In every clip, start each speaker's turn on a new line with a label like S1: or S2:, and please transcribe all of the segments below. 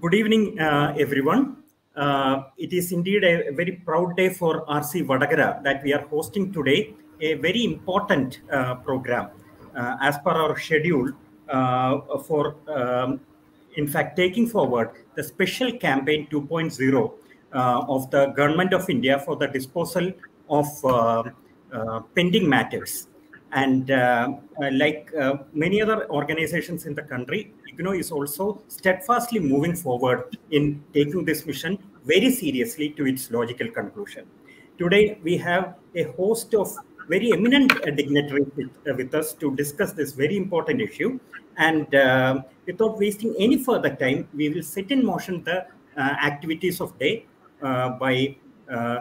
S1: Good evening, uh, everyone. Uh, it is indeed a very proud day for RC Vatakara that we are hosting today a very important uh, program uh, as per our schedule uh, for, um, in fact, taking forward the special campaign 2.0 uh, of the Government of India for the disposal of pending matters. And uh, uh, like uh, many other organizations in the country, IGNOU is also steadfastly moving forward in taking this mission very seriously to its logical conclusion. Today, we have a host of very eminent dignitaries with, uh, with us to discuss this very important issue. And uh, without wasting any further time, we will set in motion the uh, activities of day by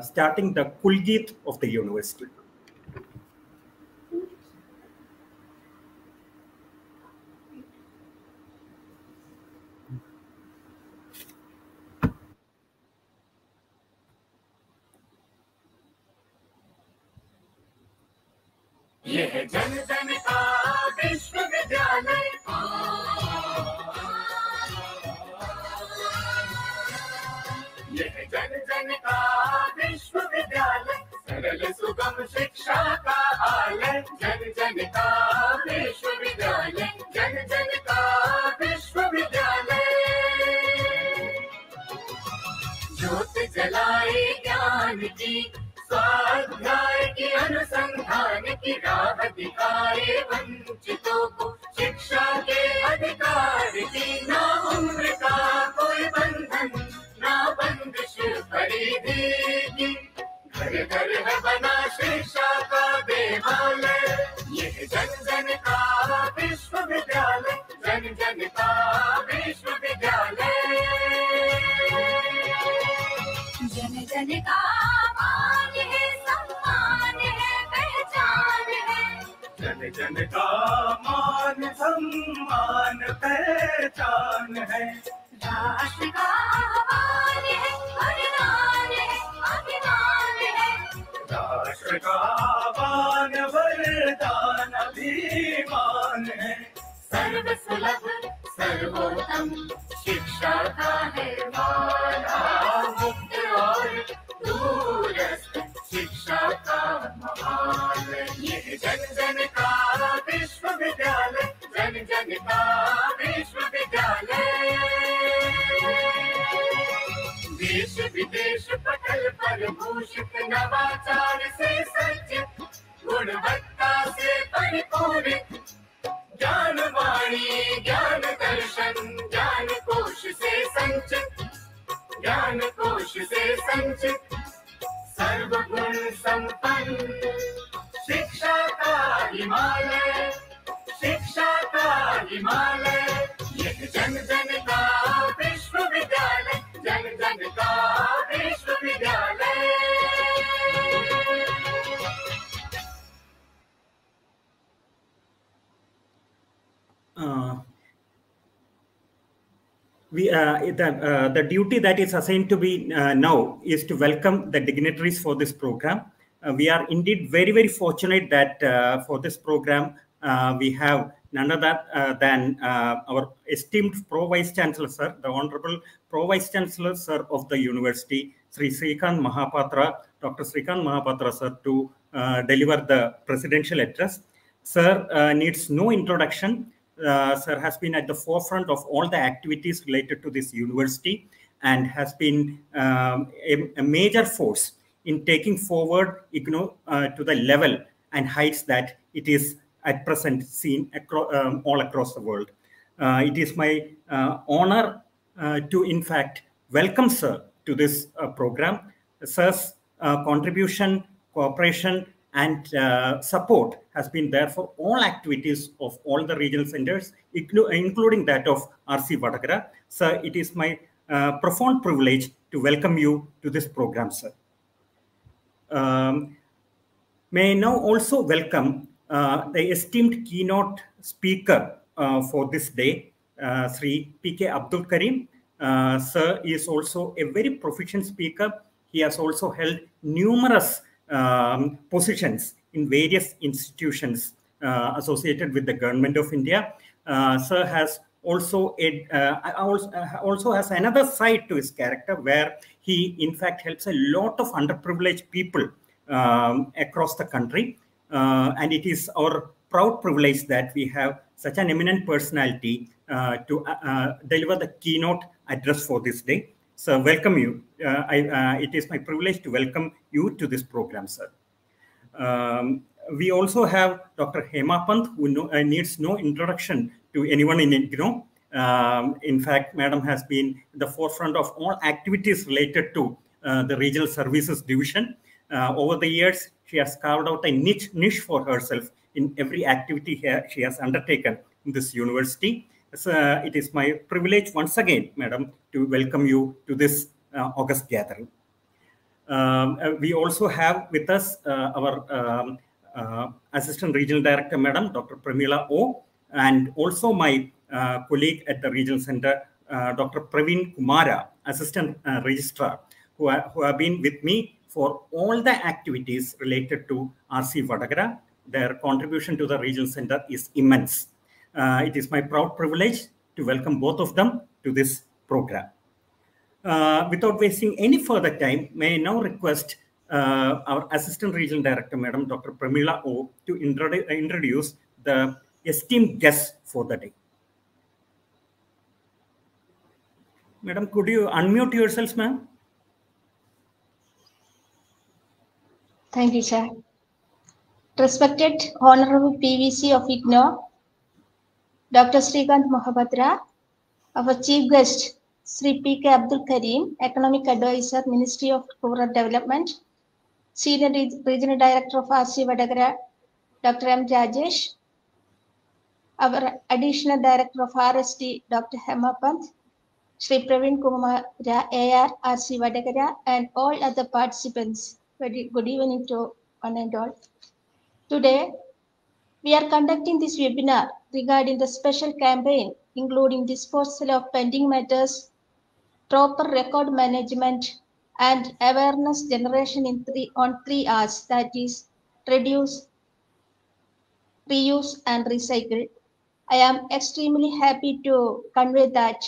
S1: starting the Kulgeet of the university.
S2: यह जन जन का विश्वविद्यालय। यह जन जन का विश्वविद्यालय। सरल सुगम शिक्षा का आलय। जन जन का विश्वविद्यालय। जन जन का विश्वविद्यालय। ज्योत जलाए ज्ञान की स्वाध्याय की अनुसंधान की राह दिखाए वंचितों को, शिक्षा के अधिकार की ना उम्र का कोई बंधन, ना बंदिश परिधि घर घर है बना शिक्षा का देवालय, यह जन जन का विश्वविद्यालय, जन जन का विश्वविद्यालय।
S3: जन जन का
S2: जन जन का मान सम्मान पहचान है।
S3: राष्ट्र का आह्वान है वरदान है अभिमान है।
S2: राष्ट्र का आह्वान वरदान अभिमान है। सर्व सुलभ सर्वोत्तम शिक्षा का है मुक्त और दूरस्थ शिक्षा भूषित नवाचार से सज्ज गुणवत्ता से परिपूरित
S1: the, uh, the duty that is assigned to me uh, now is to welcome the dignitaries for this program. Uh, we are indeed very, very fortunate that for this program, we have none other uh, than uh, our esteemed Pro Vice Chancellor, sir, the Honorable Pro Vice Chancellor, sir, of the university, Sri Srikant Mahapatra, Dr. Srikant Mahapatra, sir, to uh, deliver the presidential address. Sir needs no introduction. Uh, sir has been at the forefront of all the activities related to this university and has been um, a, a major force in taking forward IGNOU uh, to the level and heights that it is at present seen acro- um, all across the world. Uh, it is my uh, honor uh, to, in fact, welcome Sir to this uh, program. Sir's contribution, cooperation, and uh, support has been there for all activities of all the regional centers, including that of RC Vatakara. Sir, it is my uh, profound privilege to welcome you to this program, sir. Um, may I now also welcome uh, the esteemed keynote speaker uh, for this day, uh, Sri P.K. Abdul Kareem. Uh, sir is also a very proficient speaker. He has also held numerous um, positions in various institutions uh, associated with the government of India. Uh, sir has also uh, also, uh, also has another side to his character where he in fact helps a lot of underprivileged people um, across the country uh, and it is our proud privilege that we have such an eminent personality to deliver the keynote address for this day so welcome you I, it is my privilege to welcome you to this program sir um, we also have Dr. Hema Pant, who know, uh, needs no introduction to anyone in IGNOU. Um, in fact, Madam has been the forefront of all activities related to uh, the regional services division. Uh, over the years, she has carved out a niche, niche for herself in every activity she has undertaken in this university. Uh, it is my privilege once again, Madam, to welcome you to this uh, August gathering. Um, uh, we also have with us uh, our um, uh, Assistant Regional Director, Madam Dr. Pramila O, and also my colleague at the Regional Center, Dr. Praveen Kumara, Assistant Registrar, who, are, who have been with me for all the activities related to RC Vatakara. Their contribution to the Regional Center is immense. It is my proud privilege to welcome both of them to this program. Uh, without wasting any further time, may I now request uh, our Assistant Regional Director, Madam Dr. Pramila O, to introdu introduce the esteemed guests for the day. Madam, could you unmute yourselves, ma'am?
S4: Thank you, sir. Respected Honorable PVC of IGNOU, Dr. Srikant Mohapatra, our Chief Guest, Sri P.K. Abdul Kareem, Economic Advisor, Ministry of Rural Development, Senior Regional Director of RC Vatakara, Dr. M. Rajesh, our Additional Director of RSD, Dr. Hema Pant, Sri Praveen Kumar AR, RC Vatakara, and all other participants. Very good evening to one and all. Today, we are conducting this webinar regarding the special campaign, including disposal of pending matters, proper record management, and awareness generation in three on three R's that is reduce, reuse, and recycle. I am extremely happy to convey that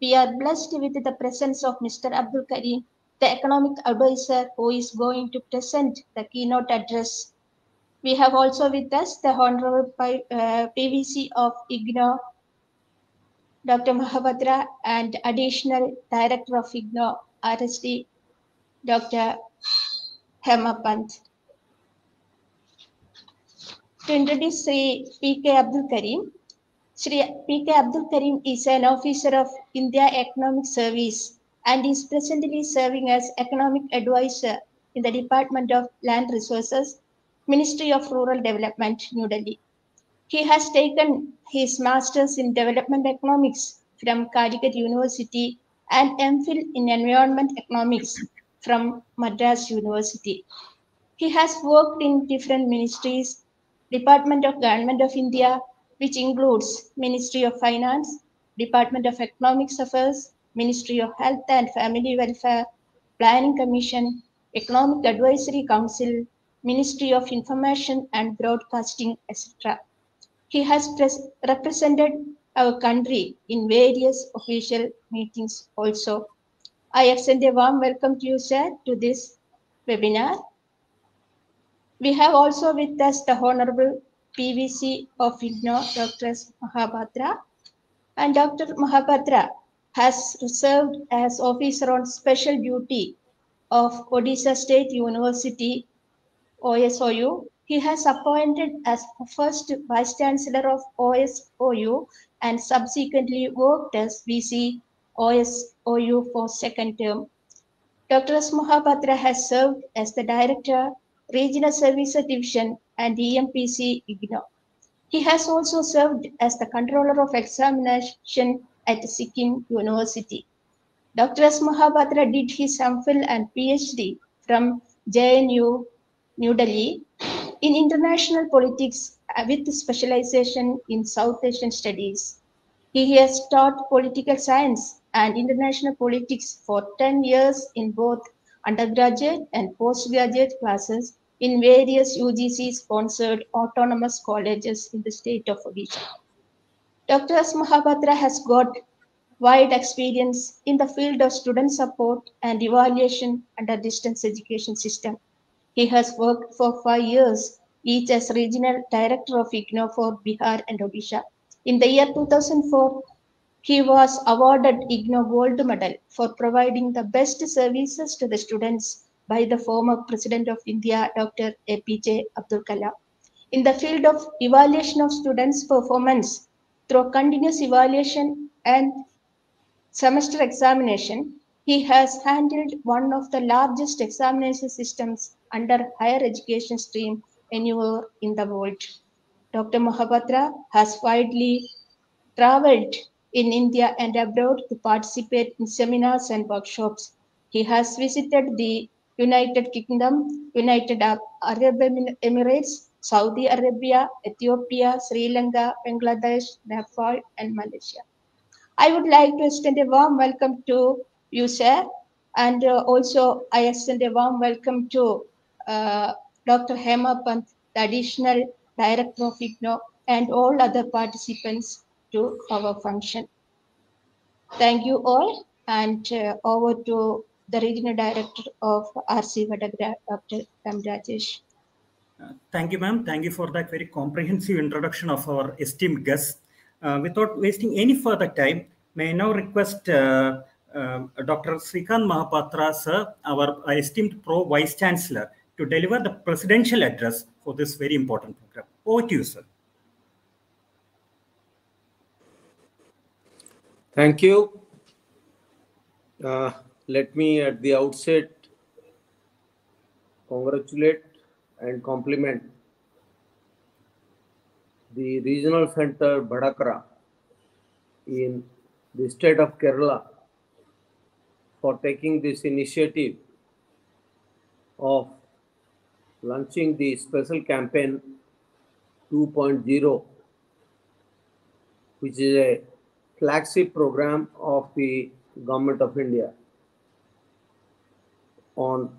S4: we are blessed with the presence of Mr. Abdul Kareem, the economic advisor who is going to present the keynote address. We have also with us the Honorable uh, PVC of IGNOU, Dr. Mahapatra, and additional Director of IGNOU, RSD, Dr. Hema Pant. To introduce Sri P.K. Abdul Kareem, Sri P.K. Abdul Kareem is an officer of India Economic Service and is presently serving as Economic Advisor in the Department of Land Resources, Ministry of Rural Development, New Delhi. He has taken his Masters in Development Economics from Calicut University and MPhil in Environment Economics from Madras University. He has worked in different ministries, Department of Government of India, which includes Ministry of Finance, Department of Economic Affairs, Ministry of Health and Family Welfare, Planning Commission, Economic Advisory Council, Ministry of Information and Broadcasting, etc. He has represented our country in various official meetings also. I extend a warm welcome to you, sir, to this webinar. We have also with us the Honorable PVC of IGNOU, Dr. Mahapatra. And Dr. Mahapatra has served as officer on special duty of Odisha State University, OSOU. He has appointed as first Vice Chancellor of OSOU and subsequently worked as VC OSOU for second term. Dr. S. Mohapatra has served as the Director, Regional Services Division and EMPC IGNOU. He has also served as the Controller of Examination at Sikkim University. Dr. S. Mohapatra did his MPhil and PhD from JNU, New Delhi, in international politics uh, with specialization in South Asian studies. He has taught political science and international politics for 10 years in both undergraduate and postgraduate classes in various UGC sponsored autonomous colleges in the state of Odisha. Dr. S. Mahapatra has got wide experience in the field of student support and evaluation under distance education system. He has worked for five years, each as regional director of IGNOU for Bihar and Odisha. In the year 2004, he was awarded IGNOU Gold Medal for providing the best services to the students by the former President of India, Dr. APJ Abdul Kalam. In the field of evaluation of students' performance through continuous evaluation and semester examination, he has handled one of the largest examination systems under higher education stream anywhere in the world. Dr. Mohapatra has widely traveled in India and abroad to participate in seminars and workshops. He has visited the United Kingdom, United Arab Emirates, Saudi Arabia, Ethiopia, Sri Lanka, Bangladesh, Nepal, and Malaysia. I would like to extend a warm welcome to you, sir, and uh, also I extend a warm welcome to uh, Dr. Hema Pant, the additional director of IGNOU, and all other participants to our function. Thank you all, and uh, over to the regional director of RC Vatakara, Dr. M. Rajesh.
S1: Uh, Thank you, ma'am. Thank you for that very comprehensive introduction of our esteemed guests. Uh, without wasting any further time, may I now request uh, Dr. Srikant Mahapatra, sir, our esteemed Pro Vice Chancellor, to deliver the presidential address for this very important program. Over to you, sir.
S5: Thank you. Uh, let me at the outset congratulate and compliment the regional center Bhadakara in the state of Kerala for taking this initiative of launching the special campaign 2.0 which is a flagship program of the government of India on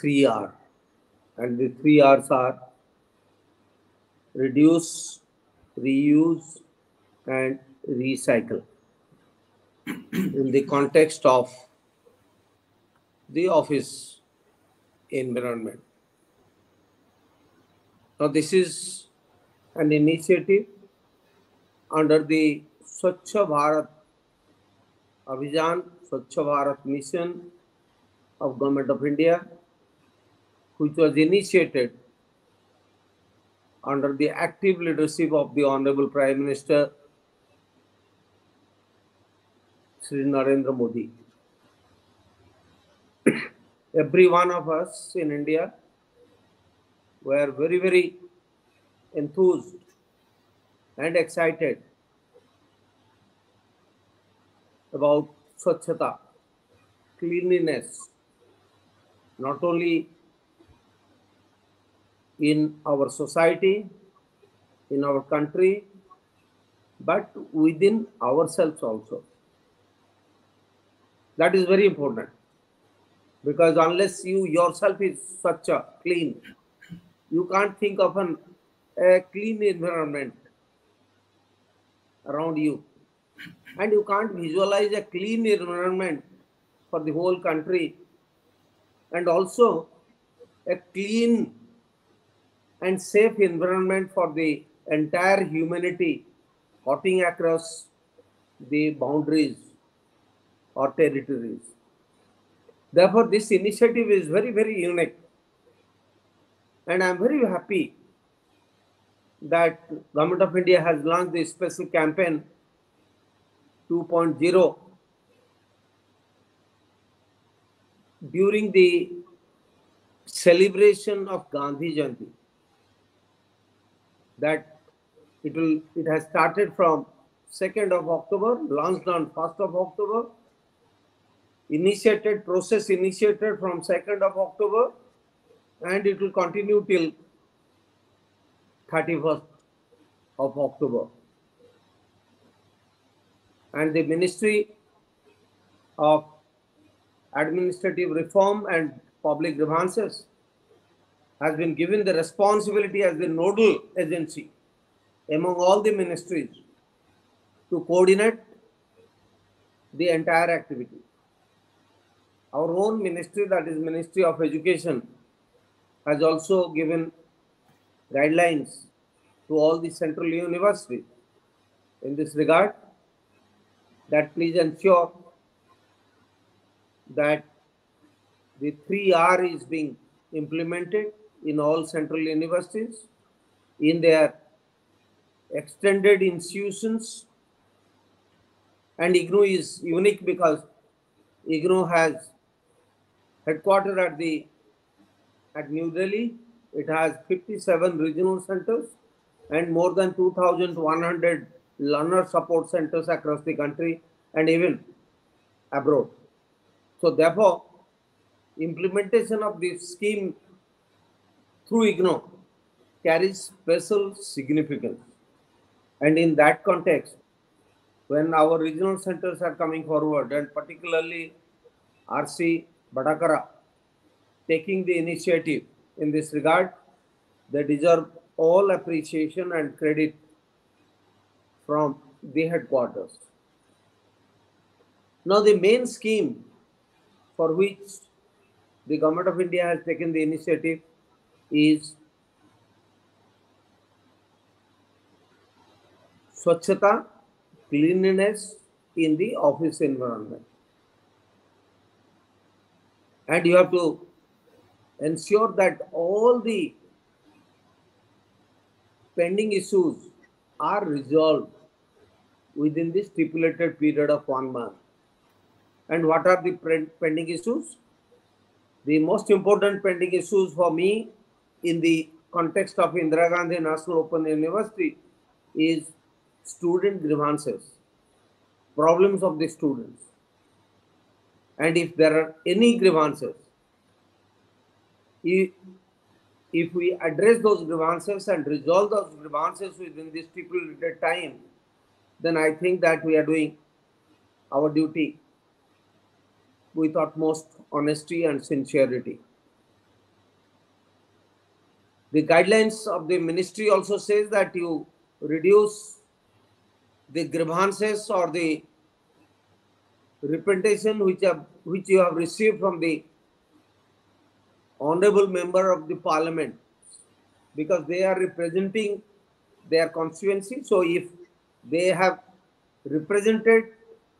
S5: 3R. And the three R's are reduce, reuse, and recycle in the context of the office environment. Now, this is an initiative under the Swachh Bharat Abhijan, Swachh Bharat Mission of Government of India, which was initiated under the active leadership of the Honorable Prime Minister Sri Narendra Modi. Every one of us in India were very, very enthused and excited about Swachhata, cleanliness, not only in our society, in our country, but within ourselves also. That is very important because unless you yourself is such a clean, you can't think of an, a clean environment around you and you can't visualize a clean environment for the whole country and also a clean and safe environment for the entire humanity hopping across the boundaries or territories. Therefore, this initiative is very, very unique. And I'm very happy that Government of India has launched this special campaign 2.0 during the celebration of Gandhi Jayanti. That it will it has started from 2nd of October, launched on 1st of October, initiated process initiated from 2nd of October, and it will continue till 31st of October and the Ministry of Administrative Reform and Public Grievances has been given the responsibility as the nodal agency among all the ministries to coordinate the entire activity. Our own ministry, that is Ministry of Education, has also given guidelines to all the central universities in this regard. That please ensure that the 3R is being implemented in all central universities in their extended institutions. And IGNOU is unique because IGNOU has headquartered at the at New Delhi. It has 57 regional centers and more than 2,100 learner support centers across the country and even abroad. So therefore, implementation of this scheme through IGNOU carries special significance. And in that context, when our regional centers are coming forward, and particularly RC Badakara taking the initiative in this regard, they deserve all appreciation and credit from the headquarters. Now, the main scheme for which the government of India has taken the initiative is Swachhata, cleanliness in the office environment. And you have to ensure that all the pending issues are resolved within the stipulated period of one month. And what are the pending issues? The most important pending issues for me in the context of Indira Gandhi National Open University is student grievances, problems of the students. And if there are any grievances, if, if we address those grievances and resolve those grievances within the stipulated time, then I think that we are doing our duty with utmost honesty and sincerity. The guidelines of the ministry also says that you reduce the grievances or the representation which have which you have received from the honorable member of the parliament. Because they are representing their constituency so if they have represented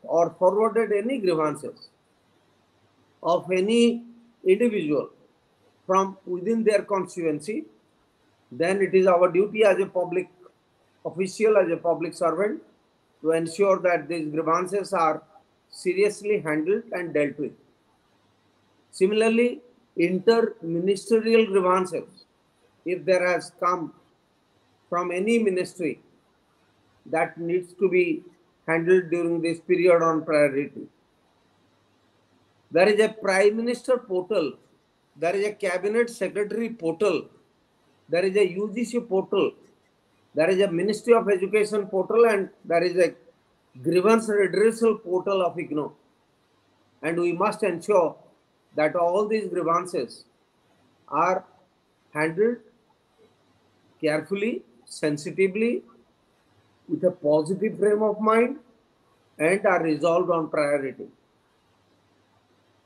S5: or forwarded any grievances of any individual from within their constituency then it is our duty as a public official as a public servant to ensure that these grievances are seriously handled and dealt with. Similarly, inter-ministerial grievances, if there has come from any ministry that needs to be handled during this period on priority. There is a Prime Minister portal, there is a Cabinet Secretary portal, there is a UGC portal, there is a Ministry of Education portal, and there is a grievance redressal portal of IGNOU. And we must ensure that all these grievances are handled carefully, sensitively, with a positive frame of mind, and are resolved on priority.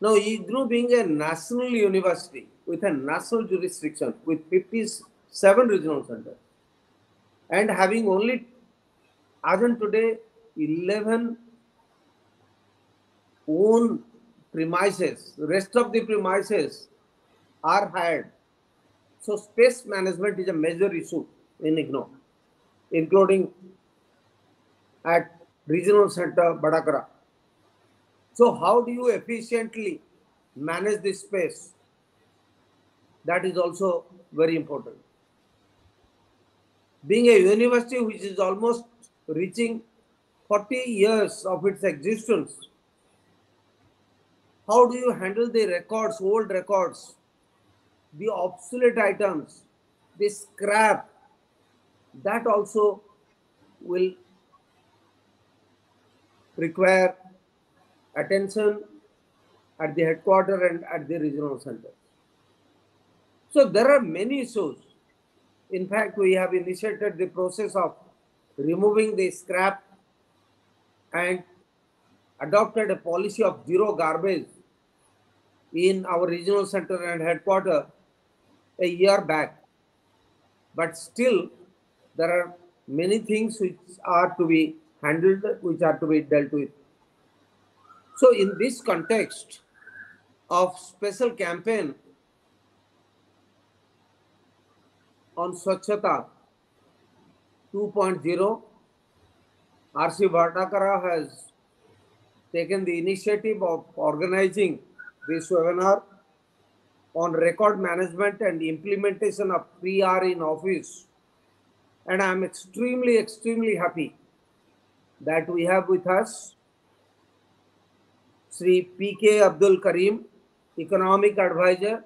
S5: Now, IGNOU being a national university with a national jurisdiction with 57 regional centers and having only, as on today, 11 own premises, rest of the premises are hired. So, space management is a major issue in IGNOU, including at regional center Badakara. So, how do you efficiently manage this space? That is also very important. Being a university which is almost reaching 40 years of its existence, how do you handle the records, old records, the obsolete items, the scrap? That also will require attention at the headquarter and at the regional centers. So there are many issues. In fact, we have initiated the process of removing the scrap and adopted a policy of zero garbage in our regional center and headquarter a year back. But still, there are many things which are to be handled, which are to be dealt with. So, in this context of special campaign on Swachhata 2.0, RC Bhattakara has taken the initiative of organizing this webinar on record management and implementation of PR in office. And I'm extremely, extremely happy that we have with us Sri PK Abdul Kareem, Economic Advisor.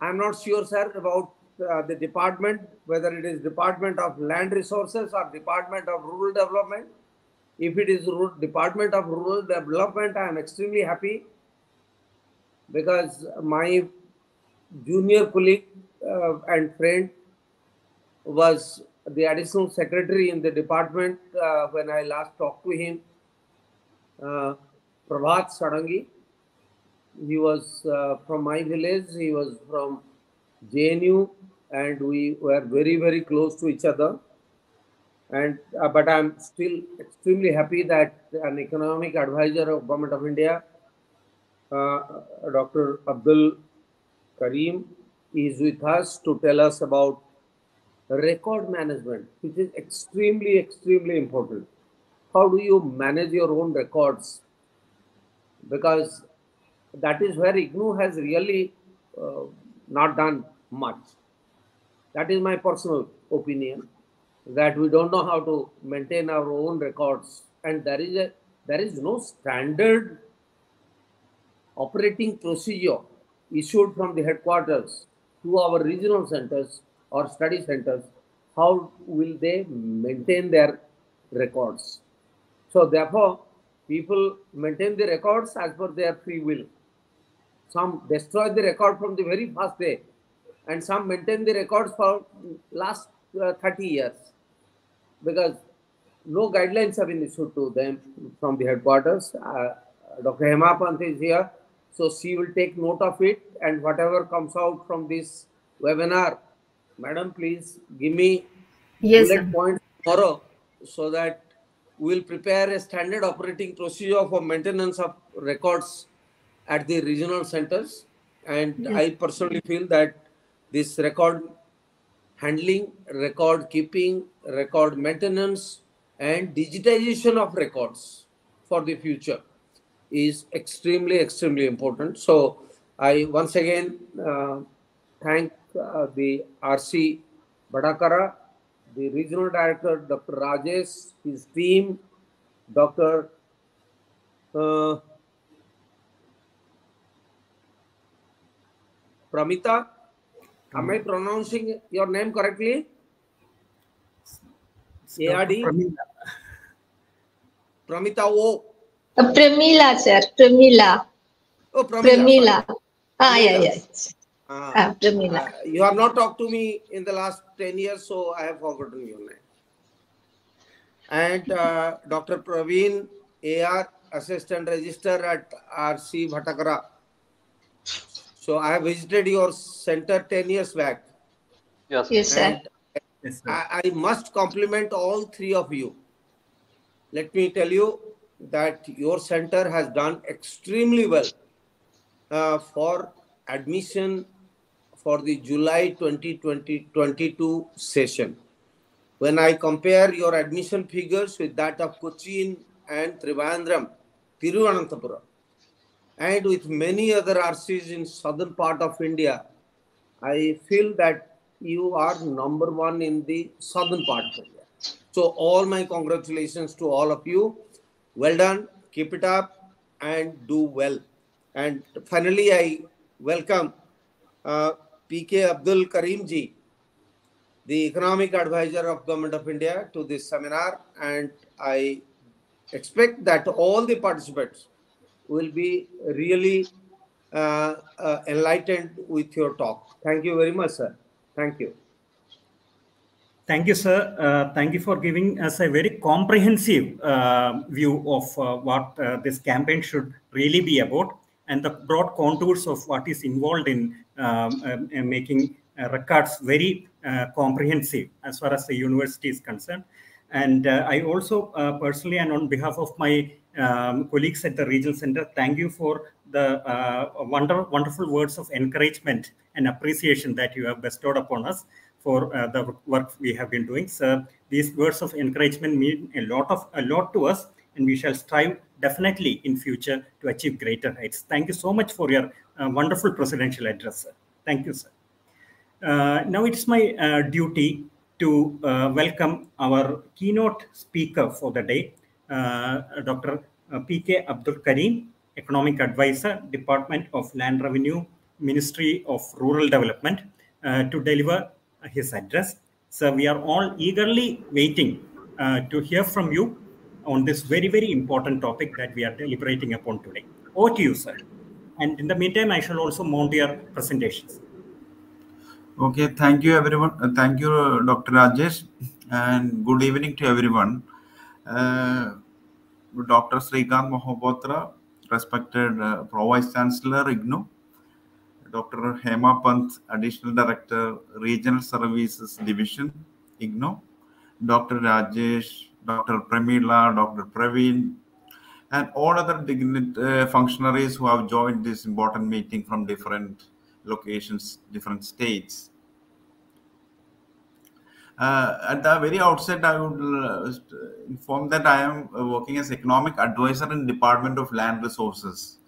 S5: I'm not sure, sir, about uh, the department, whether it is Department of Land Resources or Department of Rural Development. If it is Department of Rural Development, I am extremely happy because my junior colleague uh, and friend was the additional secretary in the department uh, when I last talked to him, uh, Prabhat Sarangi. He was uh, from my village, he was from JNU, and we were very, very close to each other. And uh, but I'm still extremely happy that an economic advisor of Government of India uh, Dr. Abdul Kareem is with us to tell us about record management, which is extremely, extremely important. How do you manage your own records? Because that is where IGNOU has really uh, not done much. That is my personal opinion that we don't know how to maintain our own records, and there is a there is no standard operating procedure issued from the headquarters to our regional centers or study centers, how will they maintain their records? So, therefore, people maintain the records as per their free will. Some destroy the record from the very first day, and some maintain the records for last uh, 30 years because no guidelines have been issued to them from the headquarters. Uh, Dr. Hema Pant is here. So she will take note of it and whatever comes out from this webinar, madam, please give me
S6: Yes,
S5: bullet points tomorrow so that we will prepare a standard operating procedure for maintenance of records at the regional centers. And
S6: Yes.
S5: I personally feel that this record handling, record keeping, record maintenance, and digitization of records for the future is extremely, extremely important. So I once again uh, thank uh, the RC Badakara, the regional director, Dr. Rajesh, his team, Dr. Uh, Pramita. Am I pronouncing your name correctly? ARD? Pramita O.
S6: Uh, Pramila, sir. Pramila.
S5: Oh, Pramila.
S6: Pramila. Ah, yeah,
S5: Pramila.
S6: yeah.
S5: Ah.
S6: Ah, Pramila.
S5: Uh, you have not talked to me in the last 10 years, so I have forgotten your name. And uh, Dr. Praveen AR, Assistant Register at RC Bhattakara. So I have visited your center 10 years back.
S7: Yes.
S6: Yes, sir.
S1: Yes, sir.
S5: I, I must compliment all three of you. Let me tell you that your center has done extremely well uh, for admission for the July 2020-22 session. When I compare your admission figures with that of Cochin and Trivandrum, Tiruvananthapuram, and with many other RCs in southern part of India, I feel that you are number one in the southern part of India. So all my congratulations to all of you. Well done. Keep it up and do well. And finally, I welcome uh, PK Abdul Kareem ji, the economic advisor of Government of India to this seminar. And I expect that all the participants will be really uh, uh, enlightened with your talk. Thank you very much, sir. Thank you.
S1: Thank you, sir. Uh, thank you for giving us a very comprehensive uh, view of uh, what uh, this campaign should really be about and the broad contours of what is involved in um, uh, making records very comprehensive as far as the university is concerned. And I also personally, and on behalf of my um, colleagues at the regional center, thank you for the uh, wonder, wonderful words of encouragement and appreciation that you have bestowed upon us for uh, the work we have been doing. So these words of encouragement mean a lot of a lot to us, and we shall strive definitely in future to achieve greater heights. Thank you so much for your uh, wonderful presidential address. Sir. Thank you, sir. Uh, now it's my uh, duty to uh, welcome our keynote speaker for the day, Dr. P.K. Abdul Kareem, Economic Advisor, Department of Land Revenue, Ministry of Rural Development, uh, to deliver his address. So we are all eagerly waiting uh, to hear from you on this very, very important topic that we are deliberating upon today. Over to you, sir. And in the meantime, I shall also mount your presentations.
S7: Okay, thank you everyone. Uh, thank you, uh, Dr. Rajesh, and good evening to everyone. Uh, Dr. Srikant Mohapatra, respected uh, Pro Vice Chancellor, IGNOU, Dr. Hema Pant, Additional Director, Regional Services Division, IGNOU, Dr. Rajesh, Dr. Premila, Dr. Praveen, and all other dignit- uh, functionaries who have joined this important meeting from different locations, different states. Uh, at the very outset, I would uh, inform that I am uh, working as economic advisor in Department of Land Resources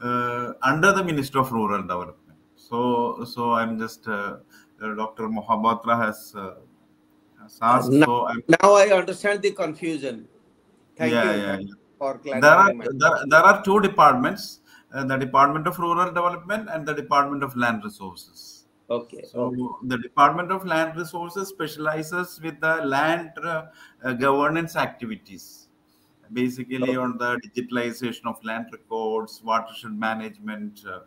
S7: uh, under the Ministry of Rural Development. So, so I'm just uh, uh, Dr. Mohapatra has, uh, has asked.
S5: Now,
S7: So I'm
S5: now I understand the confusion. Thank
S7: yeah,
S5: you
S7: yeah, yeah.
S5: for
S7: There are there, there are two departments: uh, the Department of Rural Development and the Department of Land Resources.
S5: Okay.
S7: So the Department of Land Resources specializes with the land uh, uh, governance activities, basically on the digitalization of land records, watershed management, uh,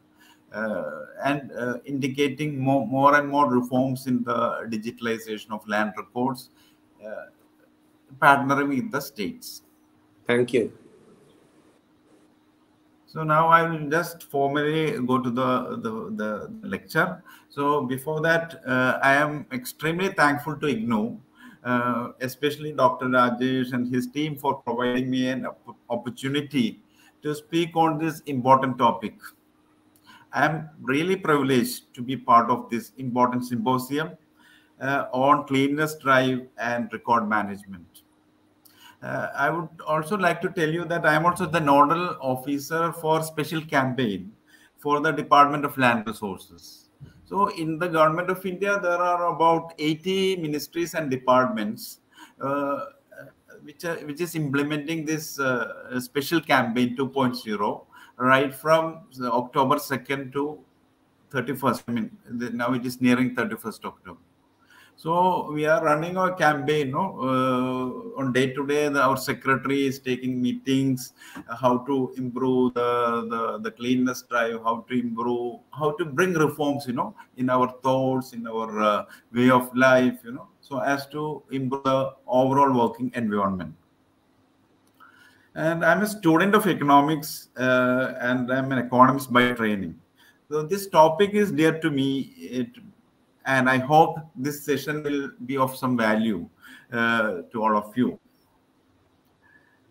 S7: uh, and uh, indicating more, more and more reforms in the digitalization of land records, uh, partnering with the states.
S5: Thank you.
S7: So now I will just formally go to the, the, the lecture. So before that, uh, I am extremely thankful to IGNOU, uh, especially Dr. Rajesh and his team for providing me an opp- opportunity to speak on this important topic. I am really privileged to be part of this important symposium uh, on cleanness drive and record management. Uh, I would also like to tell you that I am also the nodal officer for special campaign for the Department of Land Resources. So in the government of India, there are about 80 ministries and departments uh, which, are, which is implementing this uh, special campaign 2.0 right from October 2nd to 31st. I mean, now it is nearing 31st October. So we are running our campaign. No, uh, on day to day, our secretary is taking meetings, uh, how to improve the, the the cleanness drive, how to improve, how to bring reforms. You know, in our thoughts, in our uh, way of life. You know, so as to improve the overall working environment. And I'm a student of economics, uh, and I'm an economist by training. So this topic is dear to me. It, and I hope this session will be of some value uh, to all of you.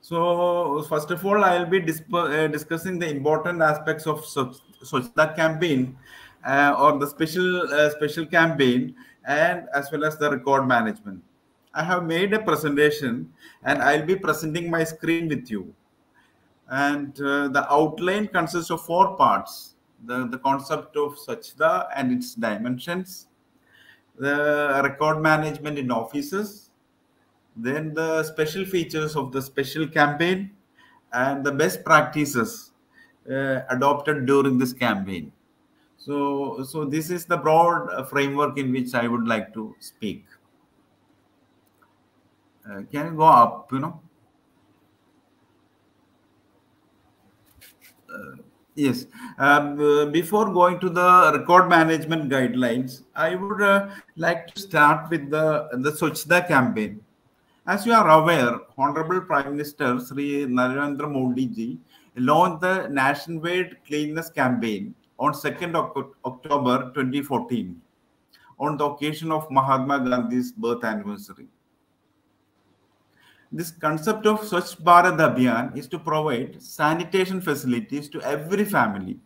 S7: So, first of all, I'll be uh, discussing the important aspects of Swachhta campaign uh, or the special uh, special campaign, and as well as the record management. I have made a presentation, and I'll be presenting my screen with you. And uh, the outline consists of four parts: the, the concept of Swachhta and its dimensions, the record management in offices, then the special features of the special campaign, and the best practices uh, adopted during this campaign. So, so this is the broad uh, framework in which I would like to speak. Uh, can you go up? You know. Uh, Yes. Um, uh, before going to the record management guidelines, I would uh, like to start with the, the Swachhta campaign. As you are aware, Honorable Prime Minister Sri Narendra Modi ji launched the nationwide cleanliness campaign on 2nd Oc- October 2014 on the occasion of Mahatma Gandhi's birth anniversary. This concept of Swachh Bharat Abhiyan is to provide sanitation facilities to every family,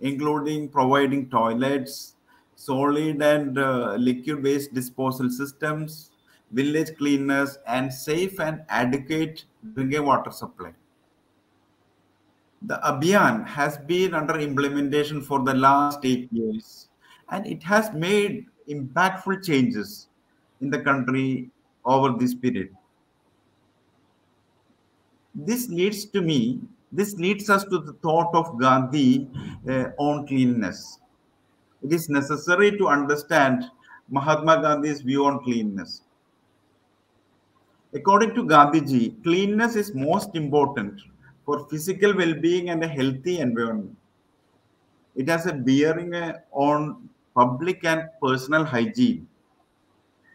S7: including providing toilets, solid and uh, liquid waste disposal systems, village cleaners, and safe and adequate drinking water supply. The Abhiyan has been under implementation for the last eight years, and it has made impactful changes in the country over this period this leads to me this leads us to the thought of gandhi uh, on cleanliness it is necessary to understand mahatma gandhi's view on cleanliness according to gandhiji cleanliness is most important for physical well-being and a healthy environment. It has a bearing uh, on public and personal hygiene.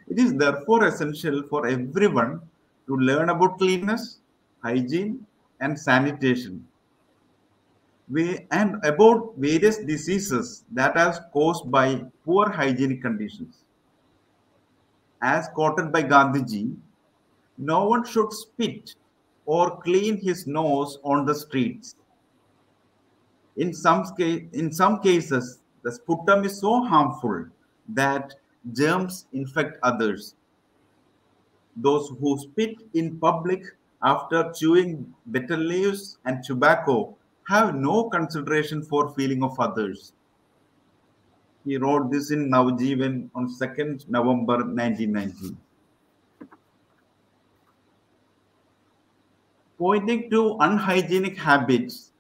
S7: It is therefore essential for everyone to learn about cleanliness hygiene, and sanitation. We, and about various diseases that are caused by poor hygienic conditions. As quoted by Gandhiji, no one should spit or clean his nose on the streets. In some, in some cases, the sputum is so harmful that germs infect others. Those who spit in public after chewing bitter leaves and tobacco have no consideration for feeling of others. He wrote this in Navajivan on 2nd November 1990. Pointing to unhygienic habits,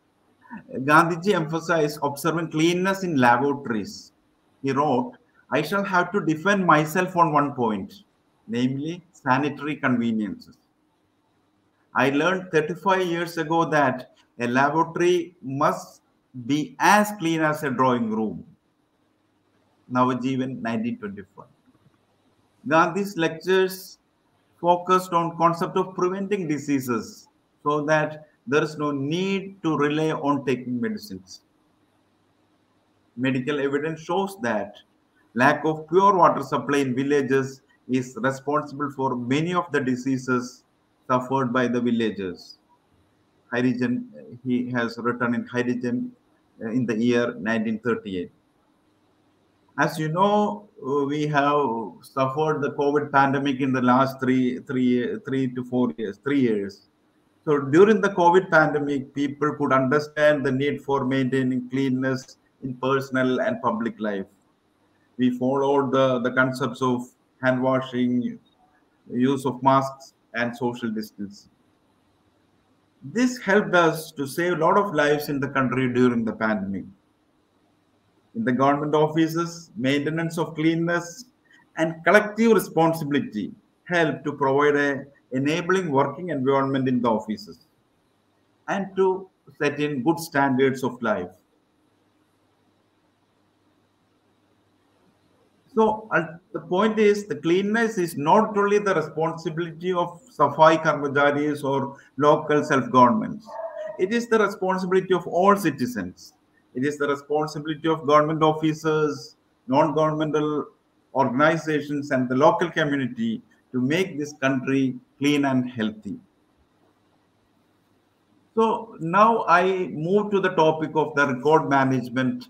S7: Gandhiji emphasized observing cleanliness in laboratories. He wrote, I shall have to defend myself on one point, namely sanitary conveniences. I learned 35 years ago that a laboratory must be as clean as a drawing room. Navajivan 1925. Gandhi's lectures focused on concept of preventing diseases so that there is no need to rely on taking medicines. Medical evidence shows that lack of pure water supply in villages is responsible for many of the diseases suffered by the villagers. Harijan, he has written in Harijan uh, in the year 1938. As you know, uh, we have suffered the COVID pandemic in the last three, three, three to four years, three years. So during the COVID pandemic, people could understand the need for maintaining cleanness in personal and public life. We followed the, the concepts of hand washing, use of masks, and social distance. This helped us to save a lot of lives in the country during the pandemic. In the government offices, maintenance of cleanliness and collective responsibility help to provide a enabling working environment in the offices and to set in good standards of life. So the point is, the cleanness is not only the responsibility of Safai Karmacharis or local self-governments. It is the responsibility of all citizens. It is the responsibility of government officers, non-governmental organizations, and the local community to make this country clean and healthy. So now I move to the topic of the record management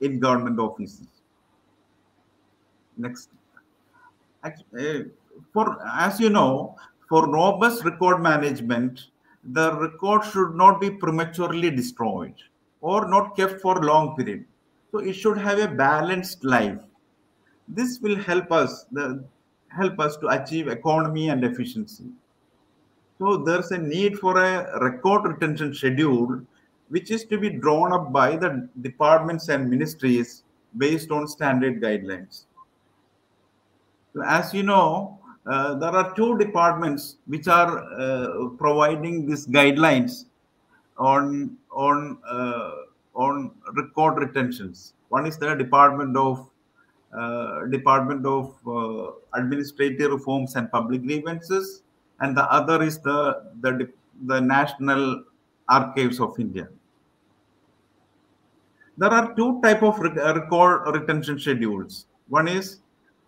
S7: in government offices next. Uh, for as you know for robust record management the record should not be prematurely destroyed or not kept for a long period. So it should have a balanced life. This will help us the, help us to achieve economy and efficiency. So there's a need for a record retention schedule which is to be drawn up by the departments and ministries based on standard guidelines as you know, uh, there are two departments which are uh, providing these guidelines on on uh, on record retentions. One is the Department of uh, Department of uh, Administrative Reforms and Public Grievances, and the other is the the, the National Archives of India. There are two type of uh, record retention schedules. One is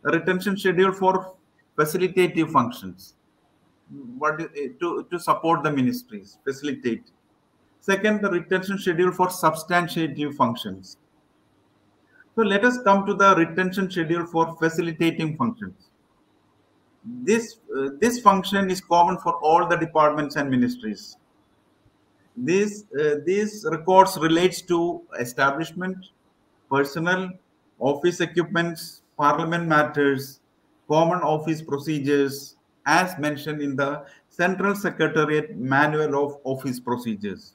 S7: retention schedule for facilitative functions, what is, to to support the ministries, facilitate. Second, the retention schedule for substantiative functions. So let us come to the retention schedule for facilitating functions. This, uh, this function is common for all the departments and ministries. This, uh, these records relates to establishment, personnel, office equipments, parliament matters, common office procedures, as mentioned in the Central Secretariat Manual of Office Procedures.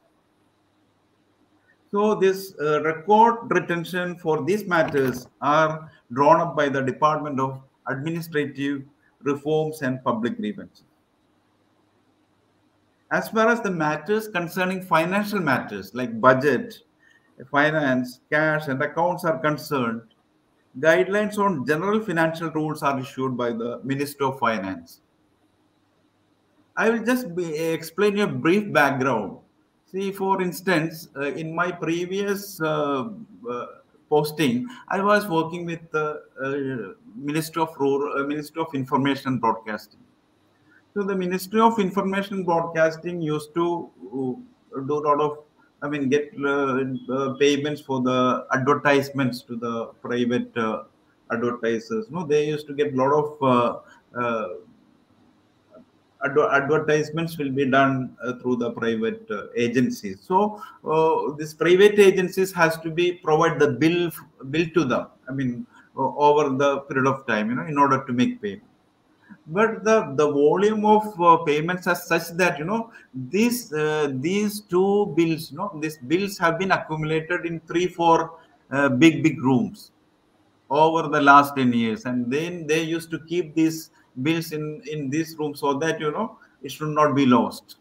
S7: So this uh, record retention for these matters are drawn up by the Department of Administrative Reforms and Public Grievances. As far as the matters concerning financial matters like budget, finance, cash, and accounts are concerned, guidelines on general financial rules are issued by the Minister of Finance. I will just be, explain a brief background See, for instance, uh, in my previous uh, uh, posting, I was working with the uh, Ministry of Rural, Ministry of Information Broadcasting. So the Ministry of Information Broadcasting used to uh, do a lot of, I mean, get uh, payments for the advertisements to the private advertisers. No, they used to get a lot of adver- advertisements will be done uh, through the private uh, agencies so uh, this private agencies has to be provide the bill bill to them i mean over the period of time you know in order to make payment but the the volume of uh, payments are such that you know these uh, these two bills you know these bills have been accumulated in three four uh, big big rooms over the last 10 years. And then they used to keep these bills in in this room so that you know it should not be lost.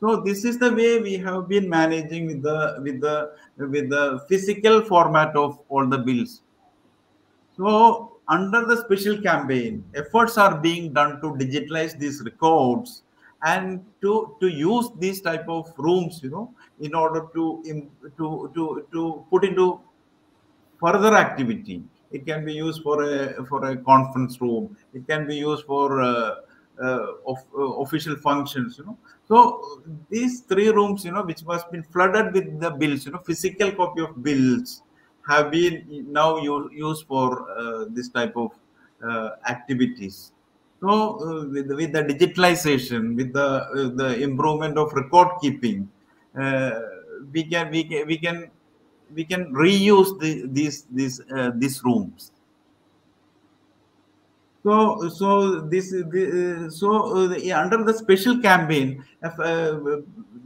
S7: So this is the way we have been managing with the with the with the physical format of all the bills. So under the special campaign efforts are being done to digitalize these records and to to use these type of rooms you know in order to to to to put into further activity. It can be used for a for a conference room. It can be used for uh, uh, of, uh, official functions you know. So these three rooms you know which must been flooded with the bills you know physical copy of bills have been now used for uh, this type of uh, activities. So uh, with, with the digitalization with the the improvement of record keeping we can we can we can we can reuse the, these these uh, these rooms. So so this so uh, under the special campaign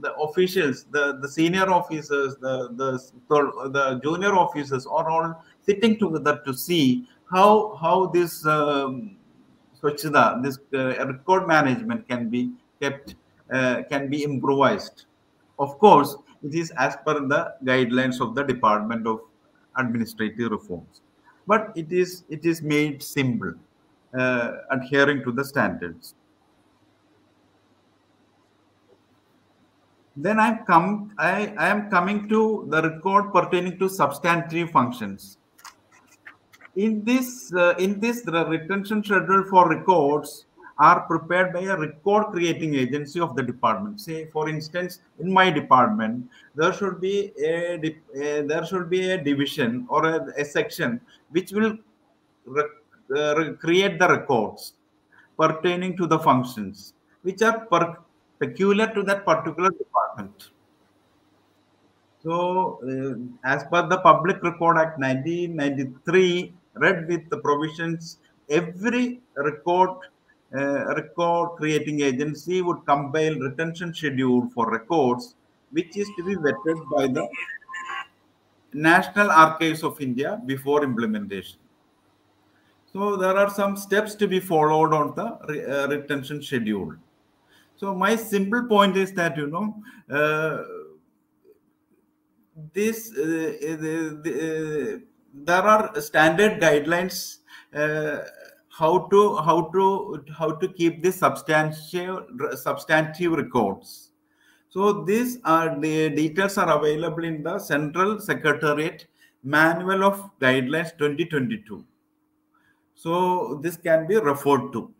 S7: the officials the the senior officers the the the junior officers are all sitting together to see how how this um, this uh, record management can be kept uh, can be improvised. Of course it is as per the guidelines of the department of administrative reforms. But it is it is made simple uh, adhering to the standards then i come i i am coming to the record pertaining to substantive functions. In this uh, in this the retention schedule for records are prepared by a record creating agency of the department. Say for instance in my department there should be a, a there should be a division or a, a section which will uh, create the records pertaining to the functions which are per, peculiar to that particular department. So uh, as per the public record act 1993 read with the provisions every record uh, record creating agency would compile retention schedule for records which is to be vetted by the national archives of india before implementation. So there are some steps to be followed on the uh, retention schedule so my simple point is that you know uh, this uh, the, the, uh, there are standard guidelines uh, how to how to how to keep the substantial substantive records. So these are the details are available in the central secretariat manual of guidelines 2022 so this can be referred to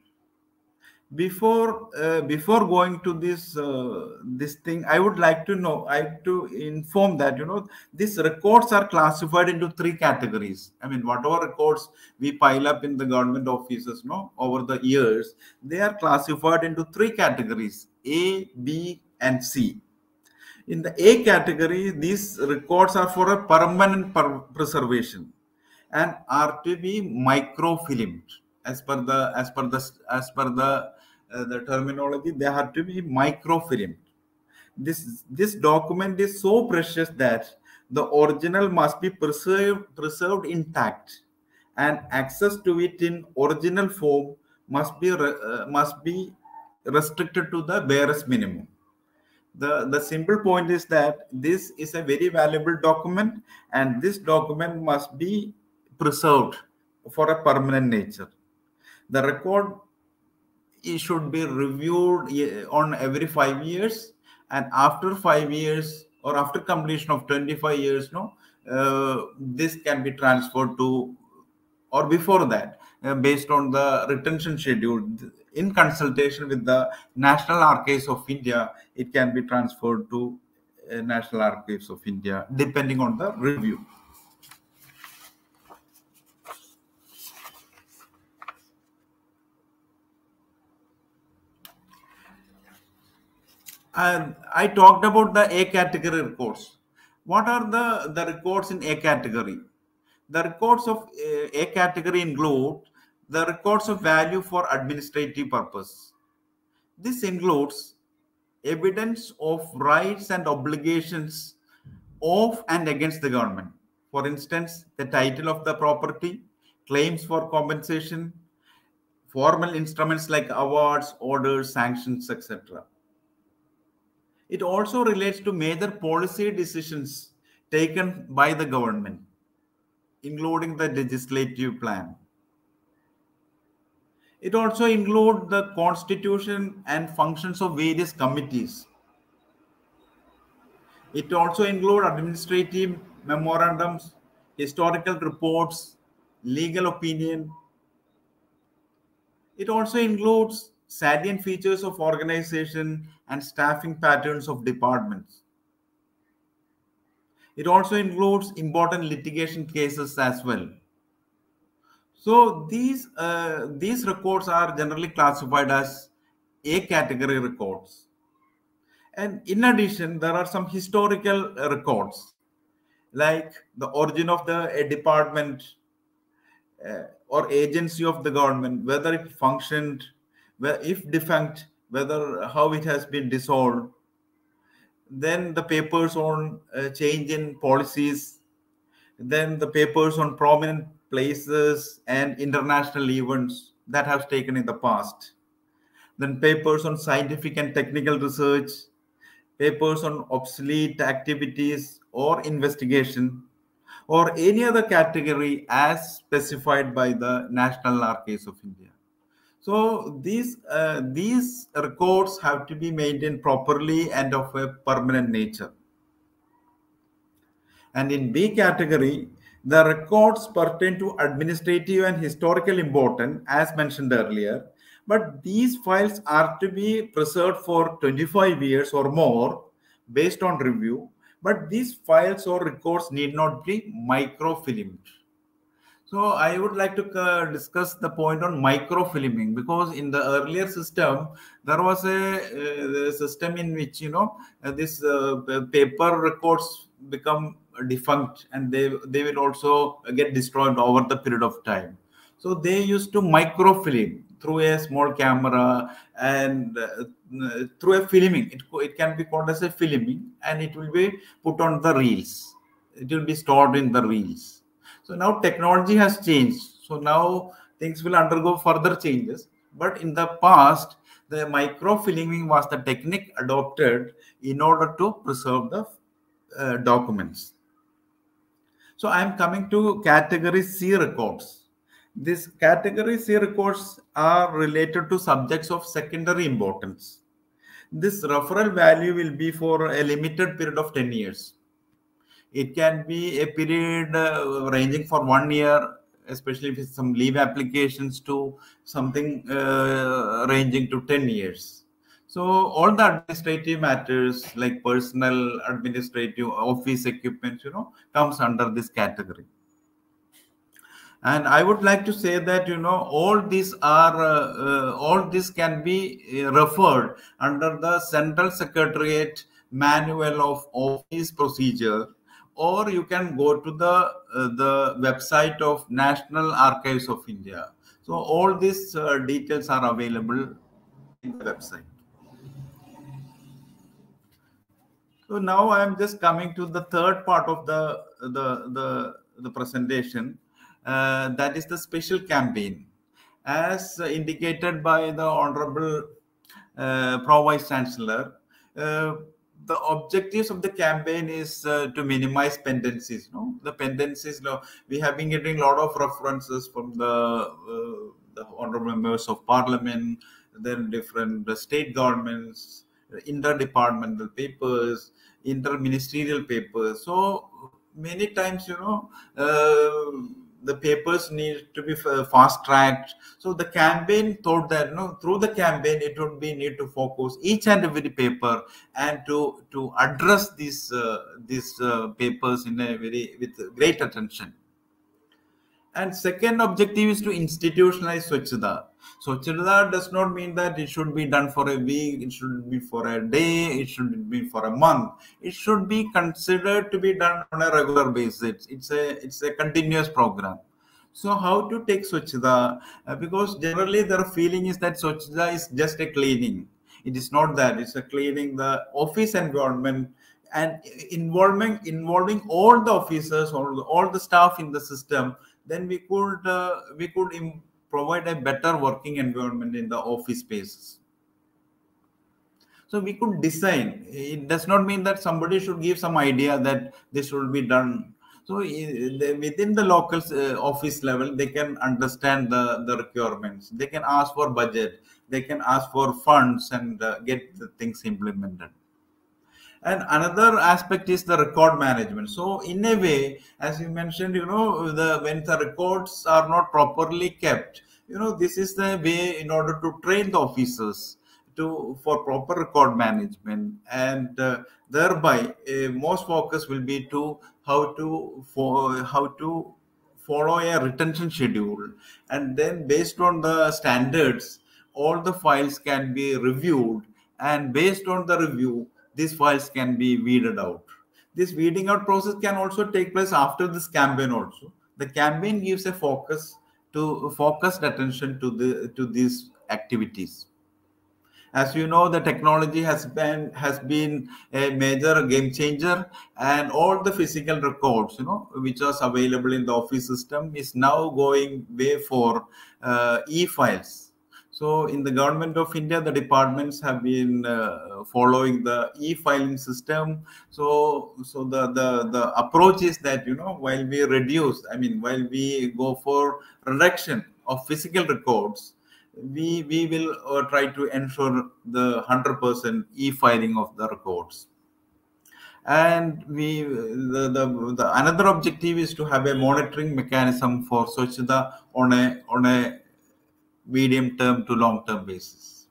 S7: before uh, before going to this uh, this thing i would like to know i to inform that you know these records are classified into three categories. I mean whatever records we pile up in the government offices no over the years they are classified into three categories a b and c. In the a category these records are for a permanent per- preservation and are to be microfilmed as per the as per the as per the uh, the terminology they have to be microfilmed. This this document is so precious that the original must be preserved preserved intact. And access to it in original form must be uh, must be restricted to the barest minimum. The the simple point is that this is a very valuable document and this document must be preserved for a permanent nature. The record should be reviewed on every five years. And after five years or after completion of 25 years no uh, this can be transferred to or before that uh, based on the retention schedule. In consultation with the national archives of india it can be transferred to uh, national archives of india depending on the review and I talked about the A category records. What are the, the records in A category? The records of A, A category include the records of value for administrative purpose. This includes evidence of rights and obligations of and against the government. For instance, the title of the property, claims for compensation, formal instruments like awards, orders, sanctions, etc. It also relates to major policy decisions taken by the government, including the legislative plan. It also includes the constitution and functions of various committees. It also includes administrative memorandums, historical reports, legal opinion. It also includes salient features of organization and staffing patterns of departments. It also includes important litigation cases as well. So these uh, these records are generally classified as A category records. And in addition, there are some historical records, like the origin of the a department uh, or agency of the government, whether it functioned, if defunct, whether how it has been dissolved. Then the papers on uh, change in policies. Then the papers on prominent places and international events that have taken in the past. Then papers on scientific and technical research, papers on obsolete activities or investigation, or any other category as specified by the National Archives of India. So these uh, these records have to be maintained properly and of a permanent nature. And in B category, the records pertain to administrative and historical importance, as mentioned earlier. But these files are to be preserved for 25 years or more based on review. But these files or records need not be microfilmed. So I would like to uh, discuss the point on microfilming because in the earlier system there was a, uh, system in which you know uh, this uh, paper records become defunct and they they will also get destroyed over the period of time. So they used to microfilm through a small camera and uh, through a filming. It, it can be called as a filming and it will be put on the reels. It will be stored in the reels so now technology has changed. So now things will undergo further changes. But in the past, the microfilming was the technique adopted in order to preserve the uh, documents. So I'm coming to category C records. These category C records are related to subjects of secondary importance. This referral value will be for a limited period of 10 years. It can be a period uh, ranging for one year, especially with some leave applications to something uh, ranging to 10 years. So all the administrative matters like personal, administrative, office equipment, you know, comes under this category. And I would like to say that you know all these are uh, uh, all this can be uh, referred under the Central Secretariat Manual of Office Procedure, or you can go to the uh, the website of National Archives of India. So all these uh, details are available in the website. So now I am just coming to the third part of the the the, the presentation. Uh, that is the special campaign, as indicated by the Honorable uh, Pro Vice Chancellor. The objectives of the campaign is uh, to minimize pendencies. No, the pendencies. No, we have been getting a lot of references from the uh, the honorable members of parliament, then different state governments, interdepartmental papers, interministerial papers. So many times, you know, uh, the papers need to be fast tracked. So the campaign thought that, you know, through the campaign, it would be need to focus each and every paper and to to address these uh, these uh, papers in a very with great attention. And second objective is to institutionalize Swachhata. Swachhata does not mean that it should be done for a week, it should be for a day, it should be for a month. It should be considered to be done on a regular basis. It's a it's a continuous program. So how to take Swachhata? Uh, because generally their feeling is that Swachhata is just a cleaning. It is not that. It's a cleaning the office environment and involving involving all the officers, the, all the staff in the system then we could uh, we could provide a better working environment in the office spaces. So we could design. It does not mean that somebody should give some idea that this should be done. So within the local uh, office level they can understand the, the requirements. They can ask for budget. They can ask for funds and uh, get the things implemented and another aspect is the record management. So in a way as you mentioned you know the when the records are not properly kept you know this is the way in order to train the officers to for proper record management. And uh, thereby uh, most focus will be to how to for how to follow a retention schedule. And then based on the standards all the files can be reviewed. And based on the review these files can be weeded out. This weeding out process can also take place after this campaign also. The campaign gives a focus to focused attention to the to these activities. As you know, the technology has been has been a major game changer, and all the physical records, you know, which was available in the office system, is now going way for uh, e-files so in the government of India, the departments have been uh, following the e-filing system. So so the, the the approach is that you know while we reduce, I mean while we go for reduction of physical records, we we will uh, try to ensure the hundred percent e-filing of the records. And we the, the the another objective is to have a monitoring mechanism for Swachhata on a on a medium term to long term basis.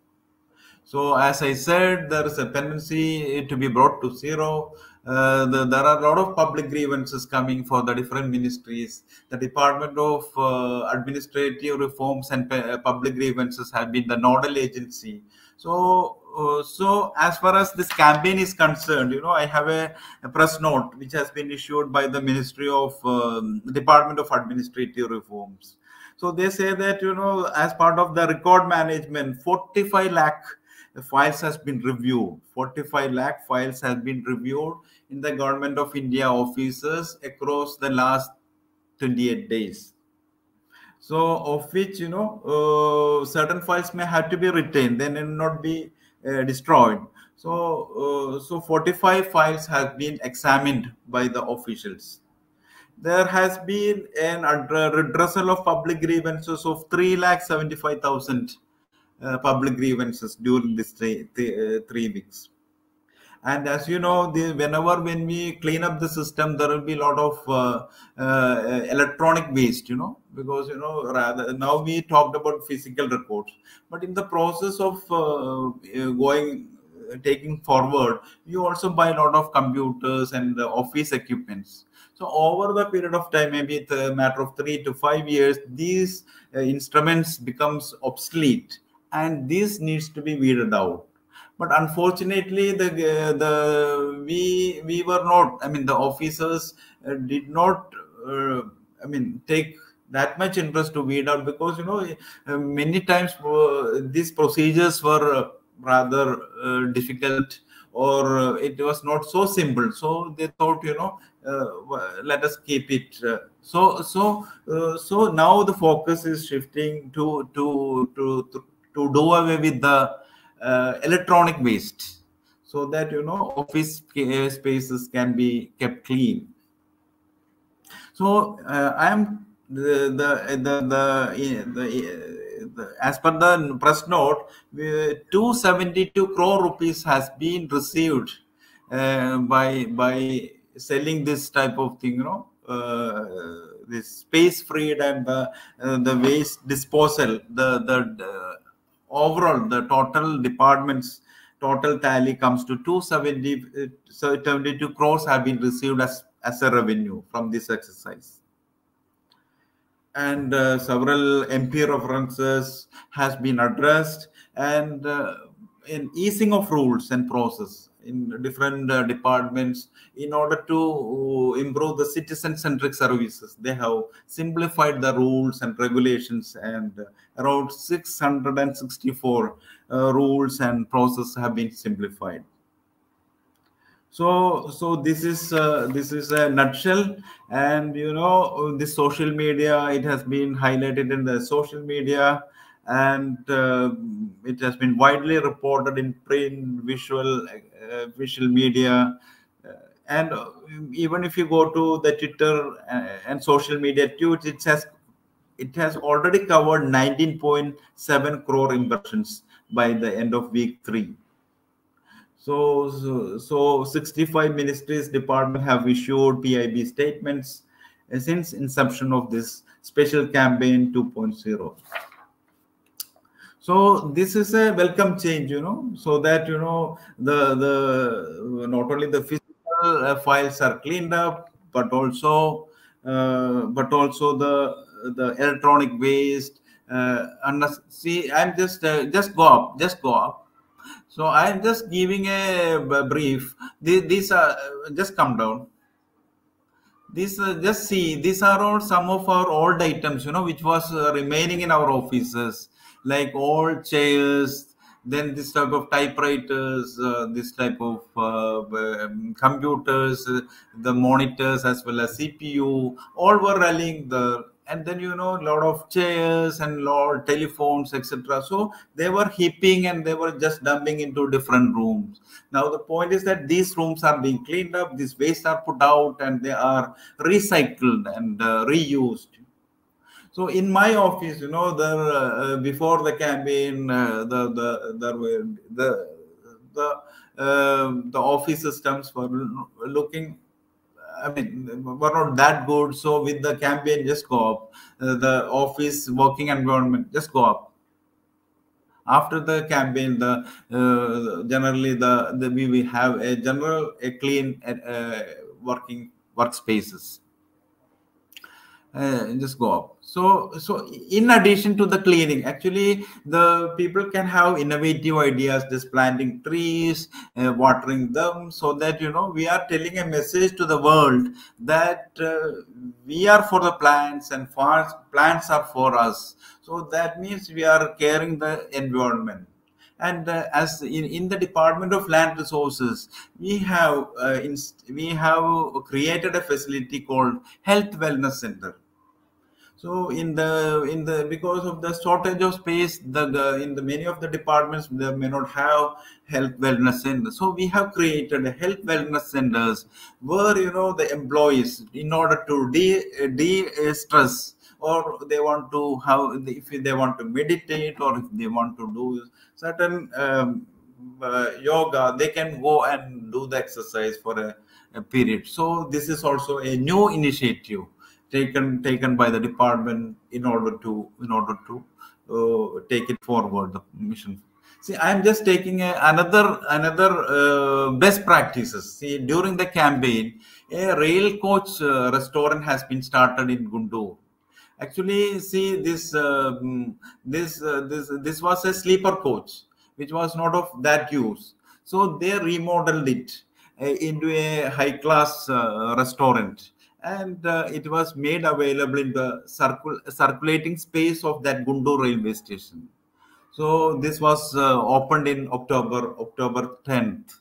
S7: So, as I said, there is a tendency to be brought to zero. Uh, the, there are a lot of public grievances coming for the different ministries. The Department of uh, Administrative Reforms and Public Grievances have been the nodal agency. So, uh, so as far as this campaign is concerned, you know, I have a, a press note which has been issued by the Ministry of um, Department of Administrative Reforms. So they say that you know, as part of the record management, 45 lakh files has been reviewed. 45 lakh files has been reviewed in the Government of India offices across the last 28 days. So of which you know uh, certain files may have to be retained, they may not be uh, destroyed. So, uh, so 45 files have been examined by the officials. There has been an redressal of public grievances of 3 lakh 75,000 uh, public grievances during this three, th- uh, three weeks. And as you know, the, whenever when we clean up the system, there will be a lot of uh, uh, electronic waste, you know, because you know rather now we talked about physical records, but in the process of uh, uh, going taking forward, you also buy a lot of computers and office equipments. So over the period of time, maybe it's a matter of three to five years, these uh, instruments becomes obsolete, and this needs to be weeded out. But unfortunately the the we we were not i mean the officers uh, did not uh, i mean take that much interest to weed out because you know uh, many times uh, these procedures were uh, rather uh, difficult or uh, it was not so simple. So they thought you know uh, let us keep it uh, so so uh, so now the focus is shifting to to to to, to do away with the uh, electronic waste so that you know office spaces can be kept clean. So uh, i am the the, the, the the, as per the press note, uh, 272 crore rupees has been received uh, by by selling this type of thing, you know, uh, this space freed and the uh, the waste disposal. The the, overall the total departments total tally comes to 270 uh, so 72 crores have been received as as a revenue from this exercise and uh, several MP references has been addressed and uh, in easing of rules and process in different uh, departments in order to improve the citizen-centric services. They have simplified the rules and regulations and around 664 uh, rules and process have been simplified so so this is uh, this is a nutshell. And you know the social media it has been highlighted in the social media. And uh, it has been widely reported in print visual uh, visual media. Uh, and uh, even if you go to the twitter uh, and social media too it has it has already covered 19.7 crore impressions by the end of week 3 so, so, so 65 ministries department have issued PIB statements uh, since inception of this special campaign 2.0. So this is a welcome change, you know, so that you know the the not only the physical uh, files are cleaned up, but also uh, but also the the electronic waste. Uh, unless, see, I'm just uh, just go up, just go up. So I'm just giving a brief. These, are just come down. These uh, just see these are all some of our old items, you know, which was uh, remaining in our offices, like old chairs, then this type of typewriters, uh, this type of uh, um, computers, the monitors as well as CPU, all were rallying the and then you know a lot of chairs and lot telephones etc so they were heaping and they were just dumping into different rooms. Now the point is that these rooms are being cleaned up these wastes are put out and they are recycled and uh, reused. So in my office you know there uh, before the campaign uh, the the there were the the uh, the office systems were looking I mean, were not that good. So with the campaign, just go up. Uh, the office working environment, just go up. After the campaign, the uh, generally the, the we have a general a clean uh, working workspaces. Uh, just go up. So so in addition to the cleaning actually the people can have innovative ideas just planting trees uh, watering them so that you know we are telling a message to the world that uh, we are for the plants and for, plants are for us. So that means we are caring the environment. And uh, as in, in the department of land resources we have uh, we have created a facility called health wellness center So in the in the because of the shortage of space, the, the in the many of the departments they may not have health wellness centers. So we have created health wellness centers where you know the employees in order to de de stress or they want to have if they want to meditate or if they want to do certain um, uh, yoga, they can go and do the exercise for a, a period. So this is also a new initiative taken taken by the department in order to in order to uh, take it forward the mission. See i'm just taking a, another another uh, best practices. See during the campaign a rail coach uh, restaurant has been started in guntur actually see this um, this uh, this this was a sleeper coach which was not of that use. So they remodeled it uh, into a high class uh, restaurant and uh, it was made available in the circul- circulating space of that Guntur railway station. So this was uh, opened in October October 10th.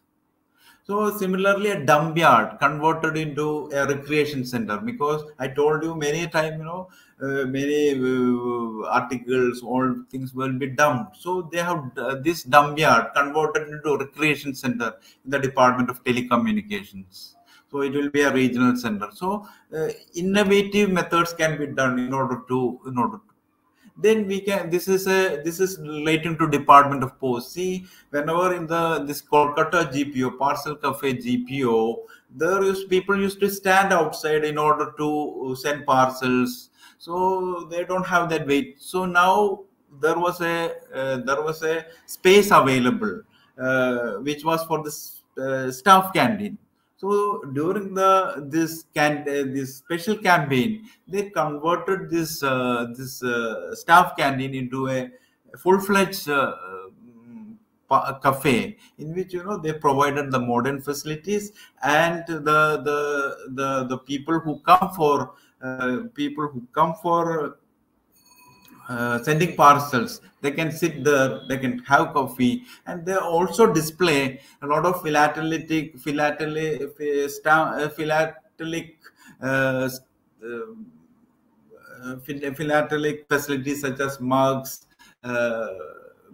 S7: So similarly, a dump yard converted into a recreation center because I told you many times, you know, uh, many uh, articles, all things will be dumped. So they have uh, this dump yard converted into a recreation center in the Department of Telecommunications so it will be a regional center. So uh, innovative methods can be done in order to in order to. Then we can this is a this is relating to department of post. See whenever in the this kolkata gpo parcel cafe gpo there is people used to stand outside in order to send parcels. So they don't have that wait so now there was a uh, there was a space available uh, which was for this uh, staff canteen so during the this can uh, this special campaign, they converted this uh, this uh, staff canteen into a full fledged uh, cafe in which you know they provided the modern facilities and the the the, the people who come for uh, people who come for uh, sending parcels. They can sit there they can have coffee and they also display a lot of philatelic philatelic uh, philatelic uh, uh, philatelic facilities such as mugs uh,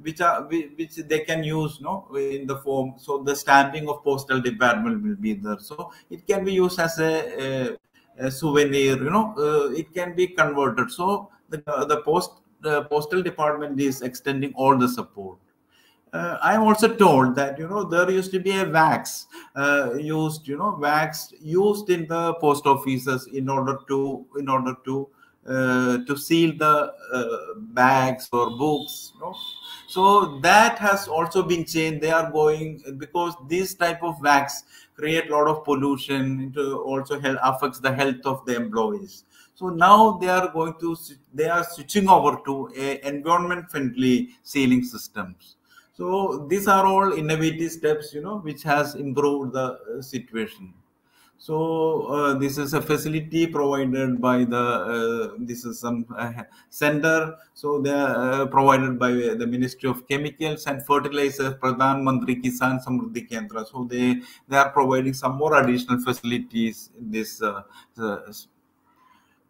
S7: which are which they can use no in the form so the stamping of postal department will be there. So it can be used as a, a, a souvenir you know uh, it can be converted. So the, the post the postal department is extending all the support uh, I'm also told that you know there used to be a wax uh, used, you know, wax used in the post offices in order to in order to uh, to seal the uh, bags or books. You know? So that has also been changed. They are going because this type of wax create a lot of pollution. It also help, affects the health of the employees. So now they are going to they are switching over to a environment friendly sealing systems. So these are all innovative steps you know which has improved the uh, situation. So uh, this is a facility provided by the uh, this is some uh, center. So they are uh, provided by the ministry of chemicals and fertilizers pradhan mantri kisan samruddhi kendra. So they they are providing some more additional facilities in this uh,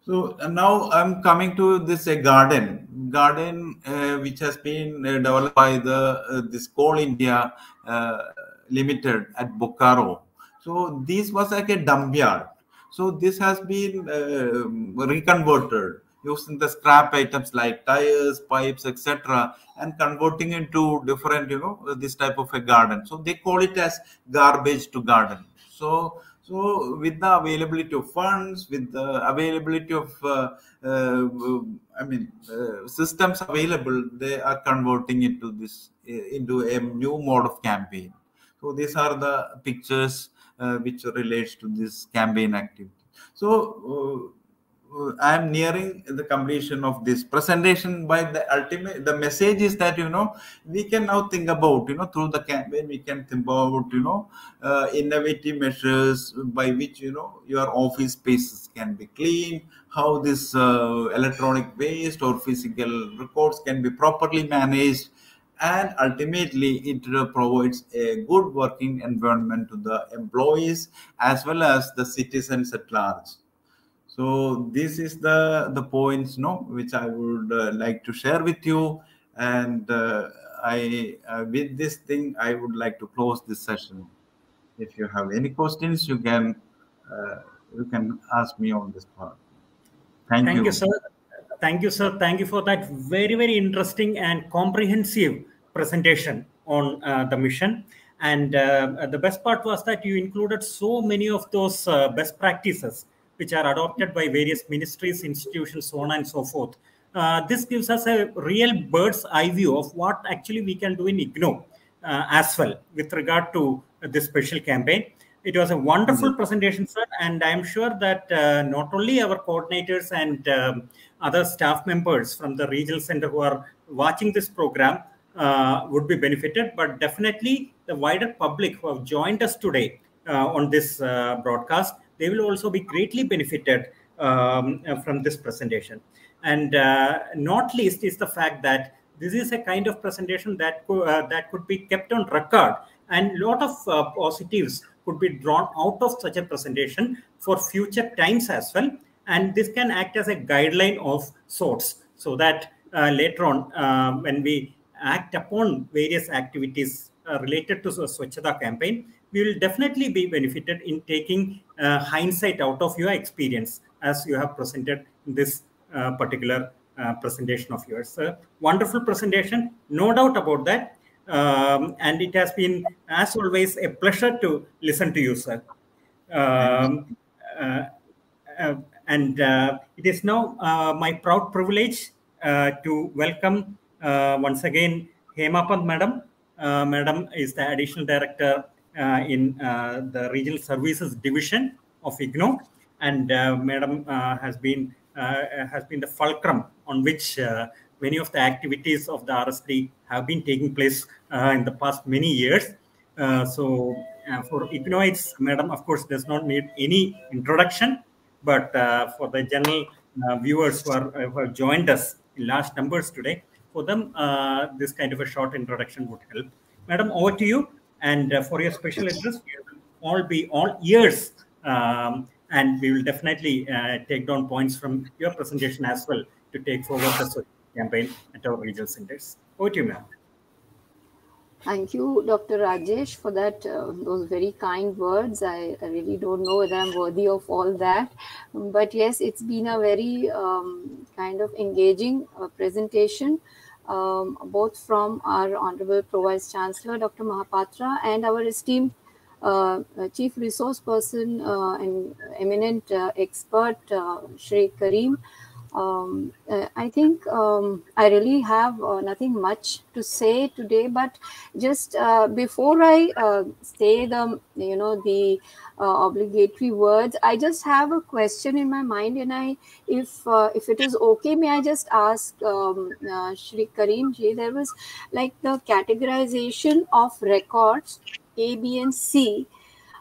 S7: so uh, now I'm coming to this a garden, garden uh, which has been uh, developed by the uh, this Coal India uh, Limited at Bokaro. So this was like a dump yard. So this has been uh, reconverted using the scrap items like tires, pipes, etc., and converting into different, you know, this type of a garden. So they call it as garbage to garden. So so with the availability of funds, with the availability of, uh, uh, I mean, uh, systems available, they are converting into this into a new mode of campaign. So these are the pictures uh, which relates to this campaign activity. So I am nearing the completion of this presentation. By the ultimate, the message is that you know we can now think about you know through the campaign we can think about you know uh, innovative measures by which you know your office spaces can be clean, how this uh, electronic waste or physical records can be properly managed, and ultimately it uh, provides a good working environment to the employees as well as the citizens at large So this is the the points, no, which I would uh, like to share with you. And uh, I, uh, with this thing, I would like to close this session. If you have any questions, you can uh, you can ask me on this part. Thank,
S1: Thank
S7: you.
S1: you, sir. Thank you, sir. Thank you for that very, very interesting and comprehensive presentation on uh, the mission. And uh, the best part was that you included so many of those uh, best practices which are adopted by various ministries, institutions, so on and so forth. Uh, this gives us a real bird's eye view of what actually we can do in IGNOU uh, as well with regard to this special campaign. It was a wonderful presentation, sir, and I'm sure that uh, not only our coordinators and um, other staff members from the regional center who are watching this program uh, would be benefited, but definitely the wider public who have joined us today uh, on this uh, broadcast, they will also be greatly benefited um, uh, from this presentation. And uh, not least is the fact that this is a kind of presentation that uh, that could be kept on record, and a lot of uh, positives could be drawn out of such a presentation for future times as well. And this can act as a guideline of sorts, so that uh, later on, uh, when we act upon various activities related to Swachhata campaign, we will definitely be benefited in taking uh, hindsight out of your experience as you have presented this uh, particular uh, presentation of yours. Wonderful presentation, no doubt about that. Um, and it has been, as always, a pleasure to listen to you, sir. Um, uh, uh, and uh, it is now my proud privilege to welcome once again Hema Pant Madam. Uh, Madam is the additional director in uh, the Regional Services Division of IGNOU, and uh, Madam uh, has been uh, has been the fulcrum on which uh, many of the activities of the RSD have been taking place uh, in the past many years. Uh, so, uh, for Ignoids, Madam, of course, does not need any introduction, but uh, for the general uh, viewers who, are, who have joined us in large numbers today, for them, uh, this kind of a short introduction would help. Madam, over to you. And uh, for your special address, we will all be all ears. Um, and we will definitely uh, take down points from your presentation as well to take forward the campaign at our regional centers. Over to you, ma'am.
S6: Thank you, Dr. Rajesh, for that uh, those very kind words. I, I really don't know whether I'm worthy of all that, but yes, it's been a very um, kind of engaging uh, presentation, um, both from our Honorable Pro Vice Chancellor, Dr. Mohapatra, and our esteemed uh, uh, Chief Resource Person uh, and eminent uh, expert, uh, Shri Kareem. Um, uh, I think um, I really have nothing much to say today, but just before I say the you know the obligatory words, I just have a question in my mind, and I if uh, if it is okay, may I just ask um, uh, Shri Kareem ji? There was like the categorization of records A, B, and C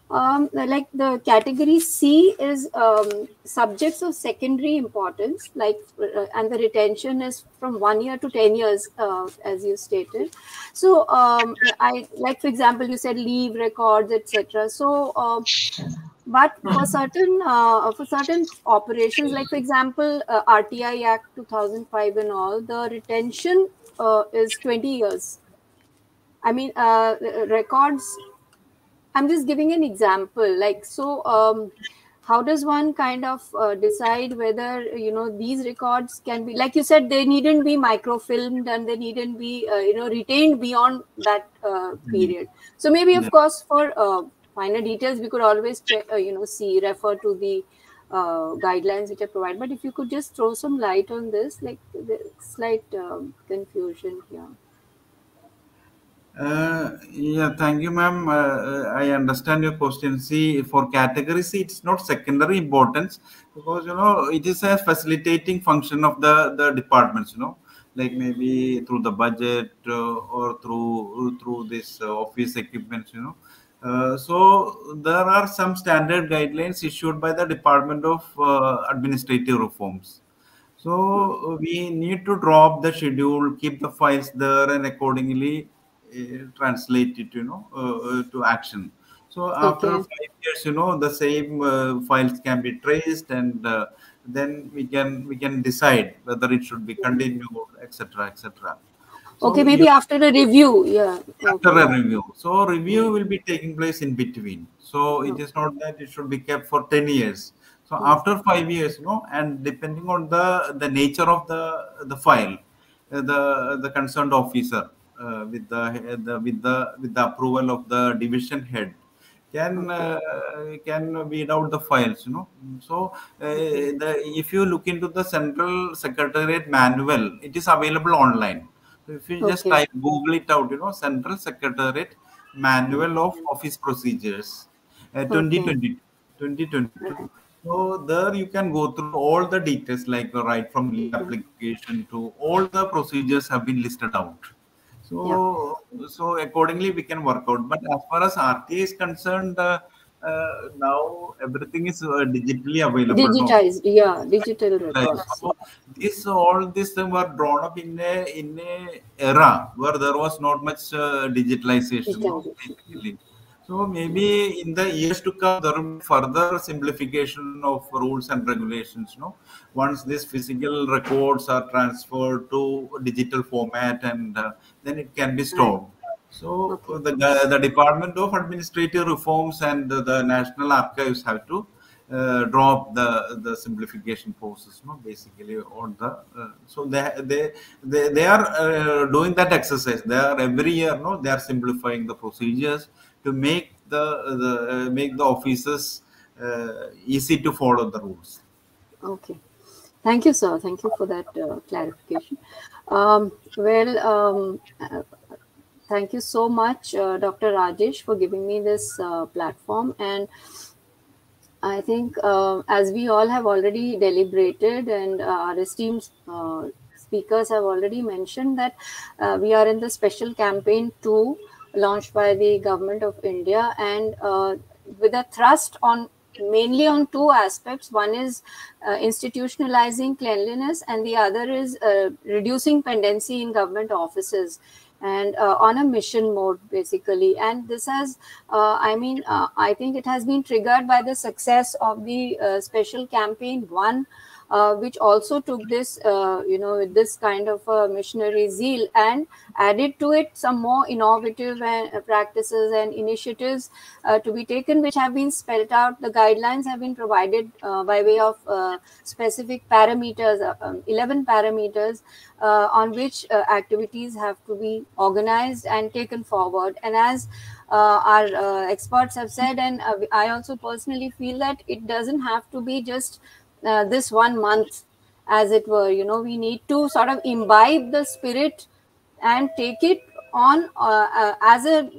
S6: um, like the category C is um, subjects of secondary importance, like uh, and the retention is from one year to ten years, uh, as you stated. So, um, I like for example, you said leave records, etc. So, um, but for certain uh, for certain operations, like for example, uh, RTI Act two thousand five and all, the retention uh, is twenty years. I mean, records I'm just giving an example. Like, so, um, how does one kind of uh, decide whether you know these records can be, like you said, they needn't be microfilmed and they needn't be, uh, you know, retained beyond that uh, period. So maybe, of course, for uh, finer details, we could always check, uh, you know, see, refer to the uh, guidelines which are provided. But if you could just throw some light on this, like the slight um, confusion here.
S7: Uh, yeah, thank you, ma'am. Uh, uh, I understand your question. See, for category C, it's not secondary importance because you know it is a facilitating function of the the departments. You know, like maybe through the budget uh, or through through this uh, office equipment. You know, uh, so there are some standard guidelines issued by the Department of uh, Administrative Reforms. So we need to drop the schedule, keep the files there, and accordingly uh, translate it, you know, uh, uh, to action. So after
S6: Okay.
S7: five years, you know, the same uh, files can be traced, and uh, then we can we can decide whether it should be continued, etc., etc. So
S6: Okay, maybe
S7: you-
S6: after a review. Yeah.
S7: after
S6: okay.
S7: a review. So review will be taking place in between. So it is not that it should be kept for 10 years. So after five years, you know, and depending on the the nature of the the file, uh, the the concerned officer uh, with the, the with the with the approval of the division head can uh, can weed out the files you know. So uh, the, if you look into the central secretariat manual it is available online. So if you just type google it out you know central secretariat manual of office procedures uh, 2020 2022 so there you can go through all the details like right from application to all the procedures have been listed out so, so accordingly we can work out. But as far as RTI is concerned, uh, uh, now everything is uh, digitally available. no?
S6: Digitized. Yeah. Digital records.
S7: So this all this thing were drawn up in a in a era where there was not much uh, digitalization. no, So maybe in the years to come there will be further simplification of rules and regulations. No, once these physical records are transferred to digital format and uh, then it can be stored. So
S6: Okay.
S7: the the Department of Administrative Reforms and the, the National Archives have to uh, drop the the simplification process no basically on the uh, so they they they, they are uh, doing that exercise they are every year no they are simplifying the procedures to make the the uh, make the officers uh, easy to follow the rules
S6: Okay. Thank you, sir. Thank you for that uh, clarification. Um, well, um, uh, thank you so much, uh, Dr. Rajesh, for giving me this uh, platform. And I think, uh, as we all have already deliberated, and uh, our esteemed speakers have already mentioned, that we are in the special campaign two launched by the government of India, and with a thrust on mainly on two aspects. One is uh, institutionalizing cleanliness, and the other is uh, reducing pendency in government offices and uh, on a mission mode basically and this has uh, i mean uh, i think it has been triggered by the success of the uh, special campaign one uh, which also took this uh, you know with this kind of a missionary zeal and added to it some more innovative and, uh, practices and initiatives uh, to be taken which have been spelled out the guidelines have been provided uh, by way of uh, specific parameters uh, um, 11 parameters uh, on which uh, activities have to be organized and taken forward. And as uh, our uh, experts have said, and uh, I also personally feel that it doesn't have to be just uh, this one month, as it were. You know, we need to sort of imbibe the spirit and take it on uh, uh, as a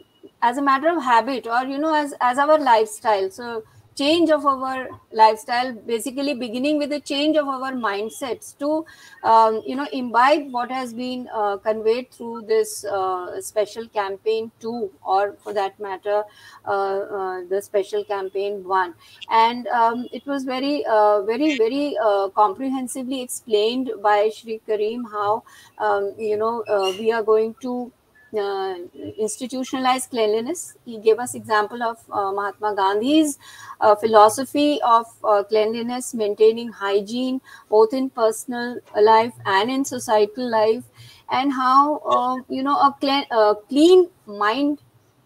S6: as a matter of habit or you know as as our lifestyle so change of our lifestyle basically beginning with a change of our mindsets to um, you know imbibe what has been uh, conveyed through this uh, special campaign 2 or for that matter uh, uh, the special campaign 1 and um, it was very uh, very very uh, comprehensively explained by Shri Kareem how um, you know we are going to uh, institutionalized cleanliness. He gave us example of uh, Mahatma Gandhi's uh, philosophy of uh, cleanliness, maintaining hygiene both in personal life and in societal life, and how uh, you know a a clean mind.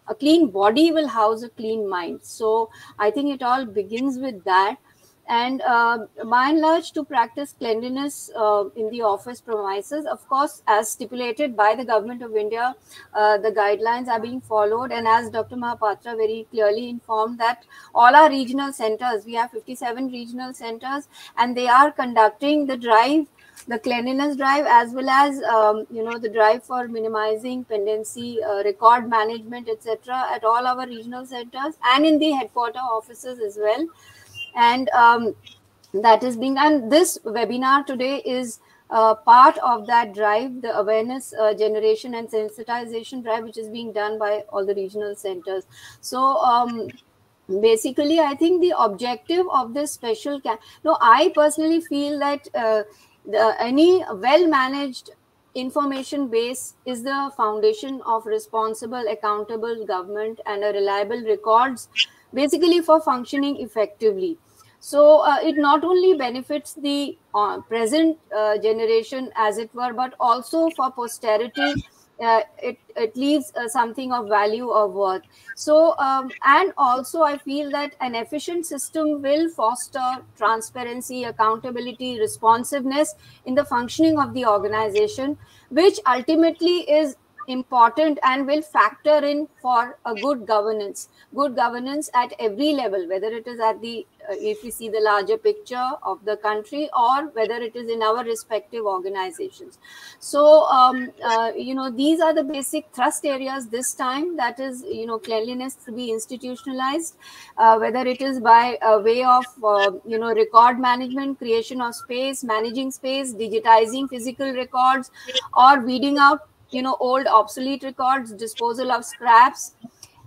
S6: A clean body will house a clean mind. So I think it all begins with that and uh, by and large to practice cleanliness uh, in the office premises of course as stipulated by the government of india uh, the guidelines are being followed. And as dr Mohapatra very clearly informed that all our regional centers we have 57 regional centers and they are conducting the drive the cleanliness drive as well as um, you know the drive for minimizing pendency uh, record management etc at all our regional centers and in the headquarter offices as well and um, that is being and this webinar today is uh, part of that drive the awareness uh, generation and sensitization drive which is being done by all the regional centers so um, basically i think the objective of this special camp no i personally feel that uh, the, any well managed information base is the foundation of responsible, accountable government and a reliable records, basically for functioning effectively. So uh, it not only benefits the uh, present uh, generation, as it were, but also for posterity. Uh, it it leaves uh, something of value or worth. So um, and also I feel that an efficient system will foster transparency, accountability, responsiveness in the functioning of the organization, which ultimately is important and will factor in for a good governance. Good governance at every level whether it is at the uh, if we see the larger picture of the country or whether it is in our respective organizations. So um, uh, you know these are the basic thrust areas this time. That is you know cleanliness to be institutionalized uh, whether it is by a way of uh, you know record management creation of space managing space digitizing physical records or weeding out you know old obsolete records disposal of scraps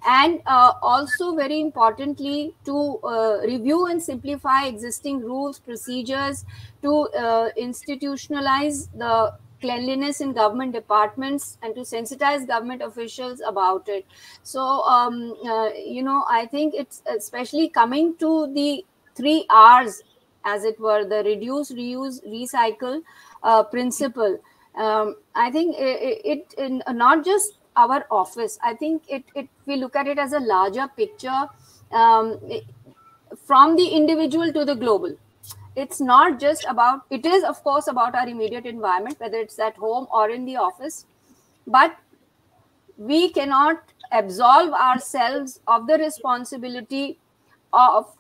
S6: and uh, also very importantly to uh, review and simplify existing rules procedures to uh, institutionalize the cleanliness in government departments and to sensitize government officials about it. So um, uh, you know i think it's especially coming to the three r's as it were the reduce reuse recycle uh, principle um, I think it, it, in, not just our office. I think it, it we look at it as a larger picture um, from the individual to the global. It's not just about. It is of course about our immediate environment, whether it's at home or in the office, but we cannot absolve ourselves of the responsibility of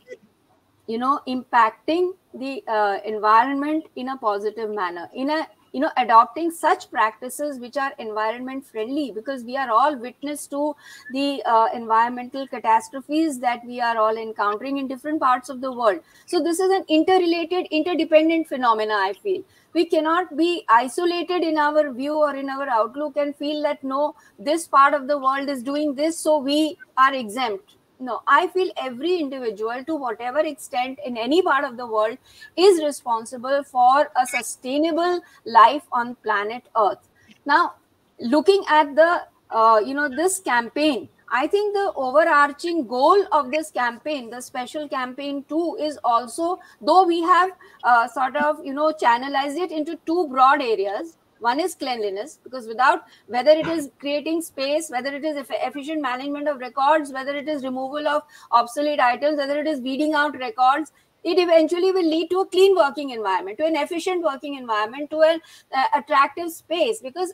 S6: you know impacting the uh, environment in a positive manner in a you know adopting such practices which are environment friendly because we are all witness to the uh, environmental catastrophes that we are all encountering in different parts of the world. So this is an interrelated interdependent phenomena i feel. We cannot be isolated in our view or in our outlook and feel that no this part of the world is doing this so we are exempt no i feel every individual to whatever extent in any part of the world is responsible for a sustainable life on planet earth. Now looking at the uh, you know this campaign i think the overarching goal of this campaign the special campaign too is also though we have uh, sort of you know channelized it into two broad areas one is cleanliness because without whether it is creating space whether it is efficient management of records whether it is removal of obsolete items whether it is weeding out records it eventually will lead to a clean working environment to an efficient working environment to an uh, attractive space. Because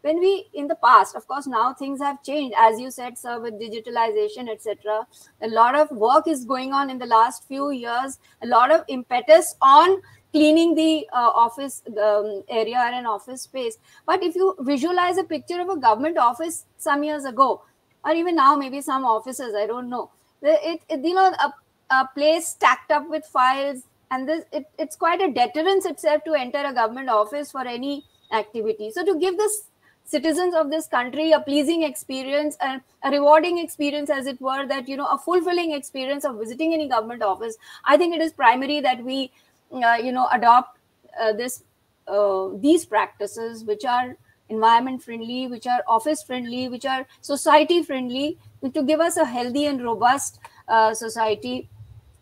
S6: when we in the past of course now things have changed. As you said sir with digitalization etc a lot of work is going on in the last few years. A lot of impetus on cleaning the uh, office um, area an office space. But if you visualize a picture of a government office some years ago or even now maybe some offices i don't know it, it you know a, a place stacked up with files and this it, it's quite a deterrence itself to enter a government office for any activity. So to give this citizens of this country a pleasing experience and a rewarding experience as it were that you know a fulfilling experience of visiting any government office i think it is primary that we you know adopt uh, this uh, these practices which are environment friendly which are office friendly which are society friendly to give us a healthy and robust uh, society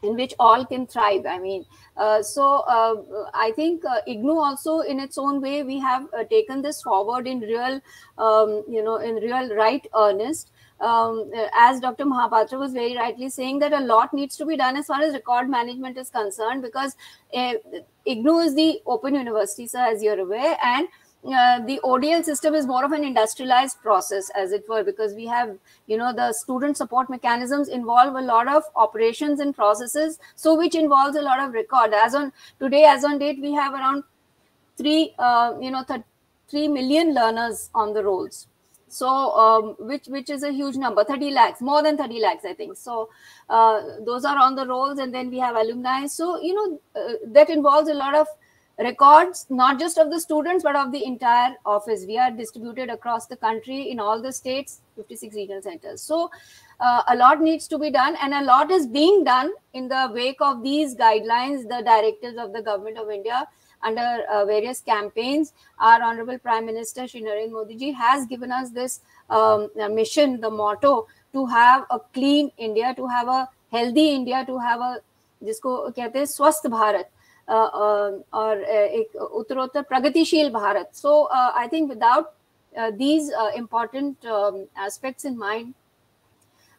S6: in which all can thrive i mean. Uh, so uh, i think IGNOU also in its own way we have taken this forward in real um, you know in real right earnest um, as Dr. Mohapatra was very rightly saying, that a lot needs to be done as far as record management is concerned because uh, IGNOU is the open university, sir, as you're aware, and uh, the ODL system is more of an industrialized process, as it were, because we have, you know, the student support mechanisms involve a lot of operations and processes, so which involves a lot of record. As on today, as on date, we have around three, uh, you know, th- three million learners on the rolls so um, which which is a huge number 30 lakhs more than 30 lakhs i think. So uh, those are on the rolls and then we have alumni. So you know uh, that involves a lot of records not just of the students but of the entire office. We are distributed across the country in all the states 56 regional centers. So uh, a lot needs to be done and a lot is being done in the wake of these guidelines the directives of the government of india under uh, various campaigns, our Honorable Prime Minister Shri Narendra Modi ji has given us this um, uh, mission, the motto to have a clean India, to have a healthy India, to have a जिसको कहते हैं स्वस्थ Bharat uh, uh, और uh, एक उत्तरोत्तर प्रगतिशील Bharat so uh, I think without uh, these uh, important um, aspects in mind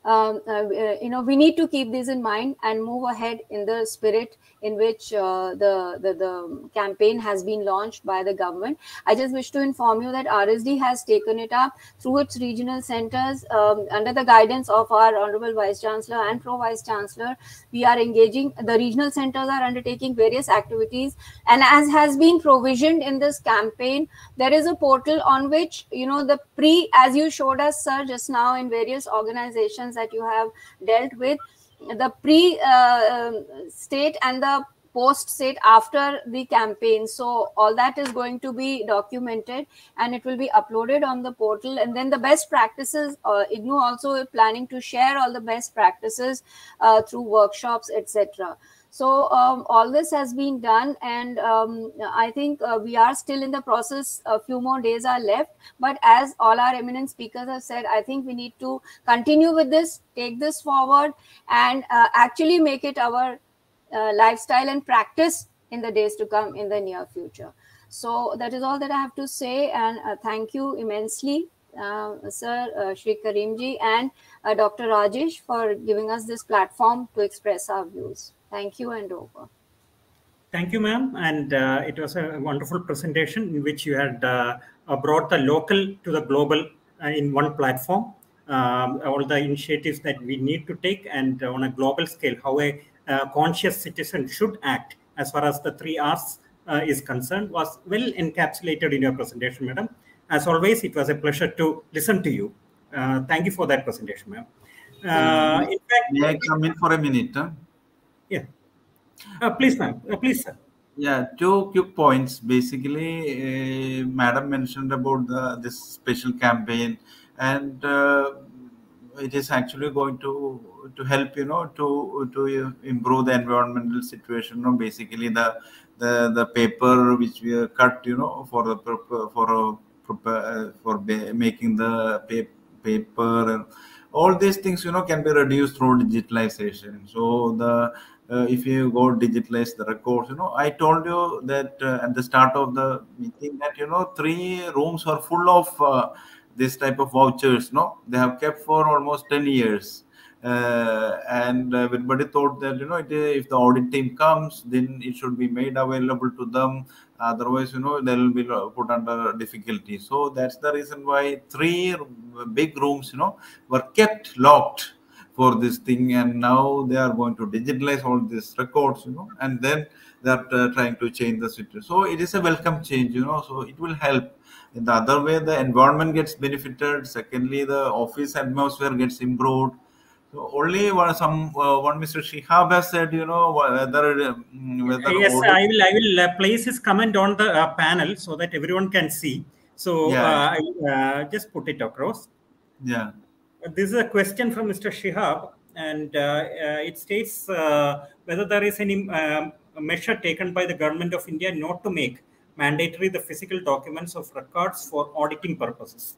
S6: um, uh, uh, you know we need to keep these in mind and move ahead in the spirit in which uh, the, the the campaign has been launched by the government. I just wish to inform you that rsd has taken it up through its regional centers um, under the guidance of our honorable vice chancellor and pro vice chancellor. We are engaging the regional centers are undertaking various activities. And as has been provisioned in this campaign there is a portal on which you know the pre as you showed us sir just now in various organizations that you have dealt with the pre uh, state and the post state after the campaign. So all that is going to be documented and it will be uploaded on the portal. And then the best practices uh, IGNOU also planning to share all the best practices uh, through workshops etc so um, all this has been done and um, i think uh, we are still in the process a few more days are left but as all our eminent speakers have said i think we need to continue with this take this forward and uh, actually make it our uh, lifestyle and practice in the days to come in the near future so that is all that i have to say and uh, thank you immensely uh, sir uh, Shri Kareemji and uh, Dr. Rajesh for giving us this platform to express our views. Thank you and over.
S1: Thank you, ma'am. And uh, it was a wonderful presentation in which you had uh, uh, brought the local to the global uh, in one platform. Um, all the initiatives that we need to take, and on a global scale, how a uh, conscious citizen should act as far as the three R's uh, is concerned, was well encapsulated in your presentation, madam. As always, it was a pleasure to listen to you. Uh, thank you for that presentation, ma'am. Uh, in fact,
S7: May I come in for a minute? huh?
S1: Yeah. Uh, please, ma'am. Uh, please, sir.
S7: Yeah, two quick points. Basically, uh, Madam mentioned about the this special campaign, and uh, it is actually going to to help you know to to improve the environmental situation. You know, basically the the the paper which we cut, you know, for the purpo- for a for making the pa- paper all these things, you know, can be reduced through digitalization. So the uh, if you go digitalize the records, you know, I told you that uh, at the start of the meeting that you know three rooms are full of uh, this type of vouchers. No, they have kept for almost ten years, uh, and everybody thought that you know it, if the audit team comes, then it should be made available to them. Otherwise, you know, they will be put under difficulty. So that's the reason why three big rooms, you know, were kept locked for this thing and now they are going to digitalize all these records you know and then they're uh, trying to change the situation so it is a welcome change you know so it will help in the other way the environment gets benefited secondly the office atmosphere gets improved so only one some uh, one mr shihab has said you know whether mm, whether
S1: yes,
S7: audit-
S1: I will. I will uh, place his comment on the uh, panel so that everyone can see. So
S7: Yeah.
S1: uh, I will uh, just put it across.
S7: yeah
S1: This is a question from Mr. Shihab, and uh, uh, it states uh, whether there is any um, measure taken by the government of India not to make mandatory the physical documents of records for auditing purposes.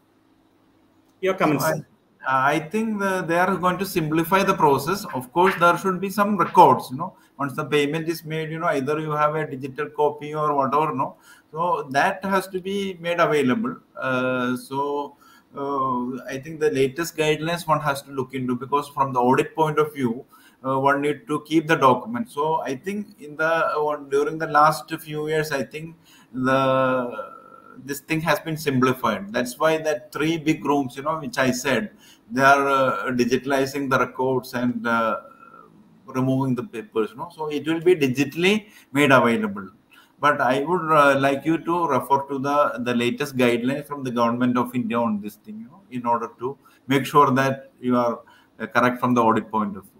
S1: Your comments.
S7: So I, I think the, they are going to simplify the process. Of course, there should be some records. You know, once the payment is made, you know, either you have a digital copy or whatever. No, so that has to be made available. Uh, so I think the latest guidelines one has to look into because from the audit point of view. Uh, one need to keep the document. So I think in the uh, during the last few years, I think the this thing has been simplified. That's why that three big rooms, you know, which I said, they are uh, digitalizing the records and uh, removing the papers. You know, so it will be digitally made available. But I would uh, like you to refer to the the latest guidelines from the government of India on this thing, you know, in order to make sure that you are uh, correct from the audit point of view.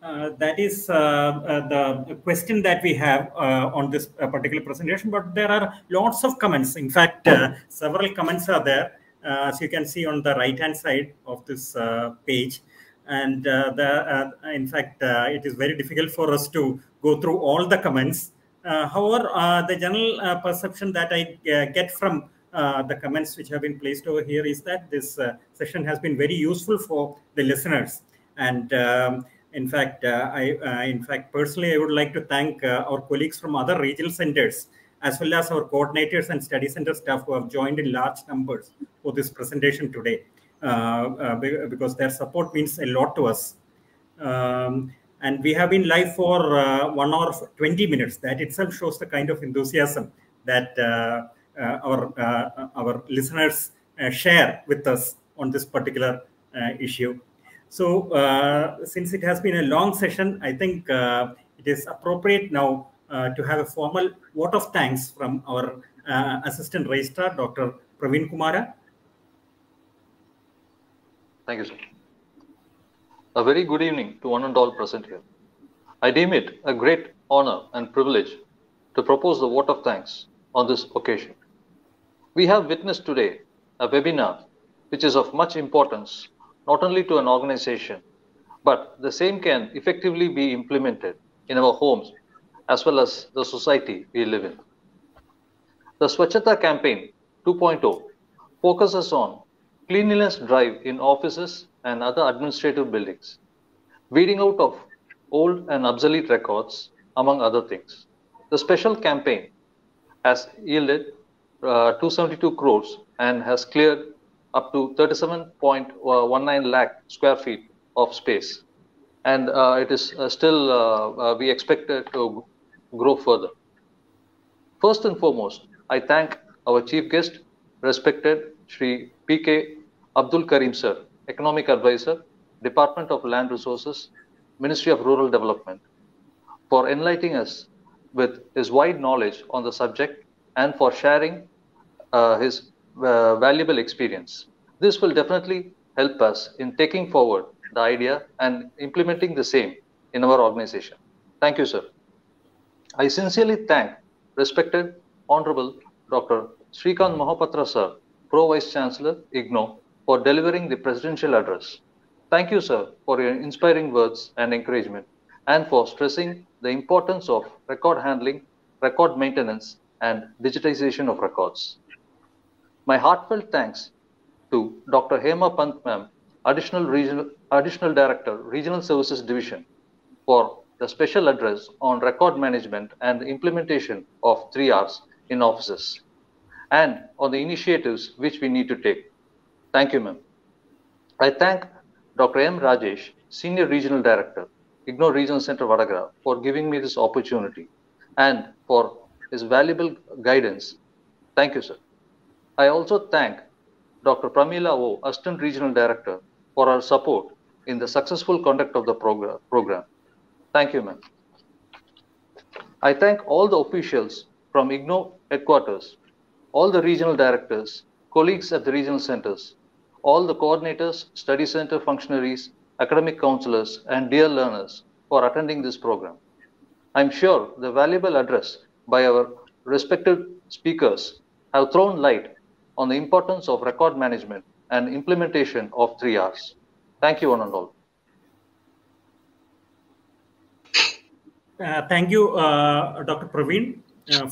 S1: Uh, that is uh, uh, the question that we have uh, on this uh, particular presentation, but there are lots of comments. In fact, several comments are there, as you can see on the right-hand side of this page. And the, in fact, it is very difficult for us to go through all the comments. Uh, however, uh, the general uh, perception that I get from the comments which have been placed over here is that this session has been very useful for the listeners. And um, in fact, I, in fact, personally, I would like to thank our colleagues from other regional centers, as well as our coordinators and study center staff who have joined in large numbers for this presentation today, uh, uh, because their support means a lot to us. Um, and we have been live for uh, one hour 20 minutes. That itself shows the kind of enthusiasm that uh, uh, our uh, our listeners share with us on this particular issue. So, since it has been a long session, I think it is appropriate now to have a formal vote of thanks from our assistant registrar, Dr. Praveen Kumara.
S8: Thank you, sir. A very good evening to one and all present here. I deem it a great honor and privilege to propose the vote of thanks on this occasion. We have witnessed today a webinar which is of much importance not only to an organization, but the same can effectively be implemented in our homes as well as the society we live in. The Swachhata campaign 2.0 focuses on cleanliness drive in offices and other administrative buildings, weeding out of old and obsolete records, among other things. The special campaign has yielded uh, 272 crores and has cleared up to 37.19 lakh square feet of space. And uh, it is uh, still, uh, uh, we expect it to grow further. First and foremost, I thank our chief guest, respected Sri P.K. Abdul Kareem sir, Economic Advisor, Department of Land Resources, Ministry of Rural Development, for enlightening us with his wide knowledge on the subject and for sharing uh, his uh, valuable experience. This will definitely help us in taking forward the idea and implementing the same in our organization. Thank you, sir. I sincerely thank respected Honorable Dr. Srikant Mohapatra sir, Pro Vice Chancellor, IGNOU, for delivering the presidential address. Thank you, sir, for your inspiring words and encouragement and for stressing the importance of record handling, record maintenance, and digitization of records. My heartfelt thanks to Dr. Hema Pant ma'am, Additional, Regional, Additional Director, Regional Services Division, for the special address on record management and implementation of 3Rs in offices and on the initiatives which we need to take. Thank you, ma'am. I thank Dr. M. Rajesh, Senior Regional Director, IGNOU Regional Center, Vatakara, for giving me this opportunity and for his valuable guidance. Thank you, sir. I also thank Dr. Pramila O, Assistant Regional Director, for her support in the successful conduct of the program. program. Thank you, ma'am. I thank all the officials from IGNOU headquarters, all the regional directors, colleagues at the regional centers, all the coordinators, study center functionaries, academic counselors, and dear learners for attending this program. I'm sure the valuable address by our respected speakers have thrown light on the importance of record management and implementation of 3Rs. Thank you, one and all.
S1: Uh, thank you, uh, Dr. Praveen,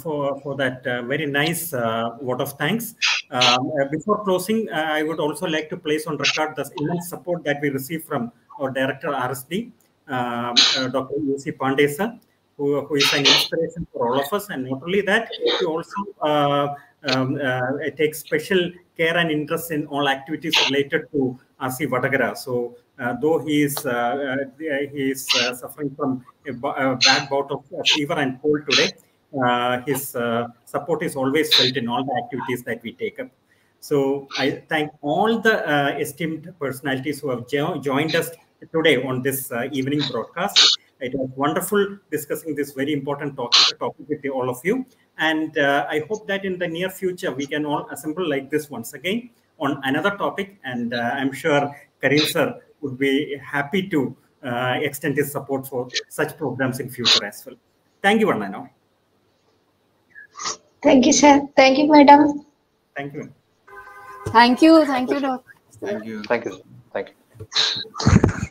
S1: for, for that uh, very nice uh, vote of thanks. Um, uh, before closing, uh, I would also like to place on record the immense support that we received from our director, RSD, um, uh, Dr. U.C. Pandey, sir, who, who is an inspiration for all of us. And not only that, he also uh, um, uh, takes special care and interest in all activities related to RC Vatakara. So, uh, though he is uh, uh, he is uh, suffering from a, bad bout of uh, fever and cold today, uh, his uh, support is always felt in all the activities that we take up. So I thank all the uh, esteemed personalities who have jo- joined us today on this uh, evening broadcast. It was wonderful discussing this very important topic, topic with all of you. And uh, I hope that in the near future, we can all assemble like this once again on another topic. And uh, I'm sure Kareem sir would be happy to uh, extend his support for such programs in future as well. Thank you, Varna. Now,
S4: Thank you, sir. Thank you, madam.
S1: thank you.
S6: Thank you. Thank you, doctor.
S7: Thank you.
S8: Thank you. Thank you.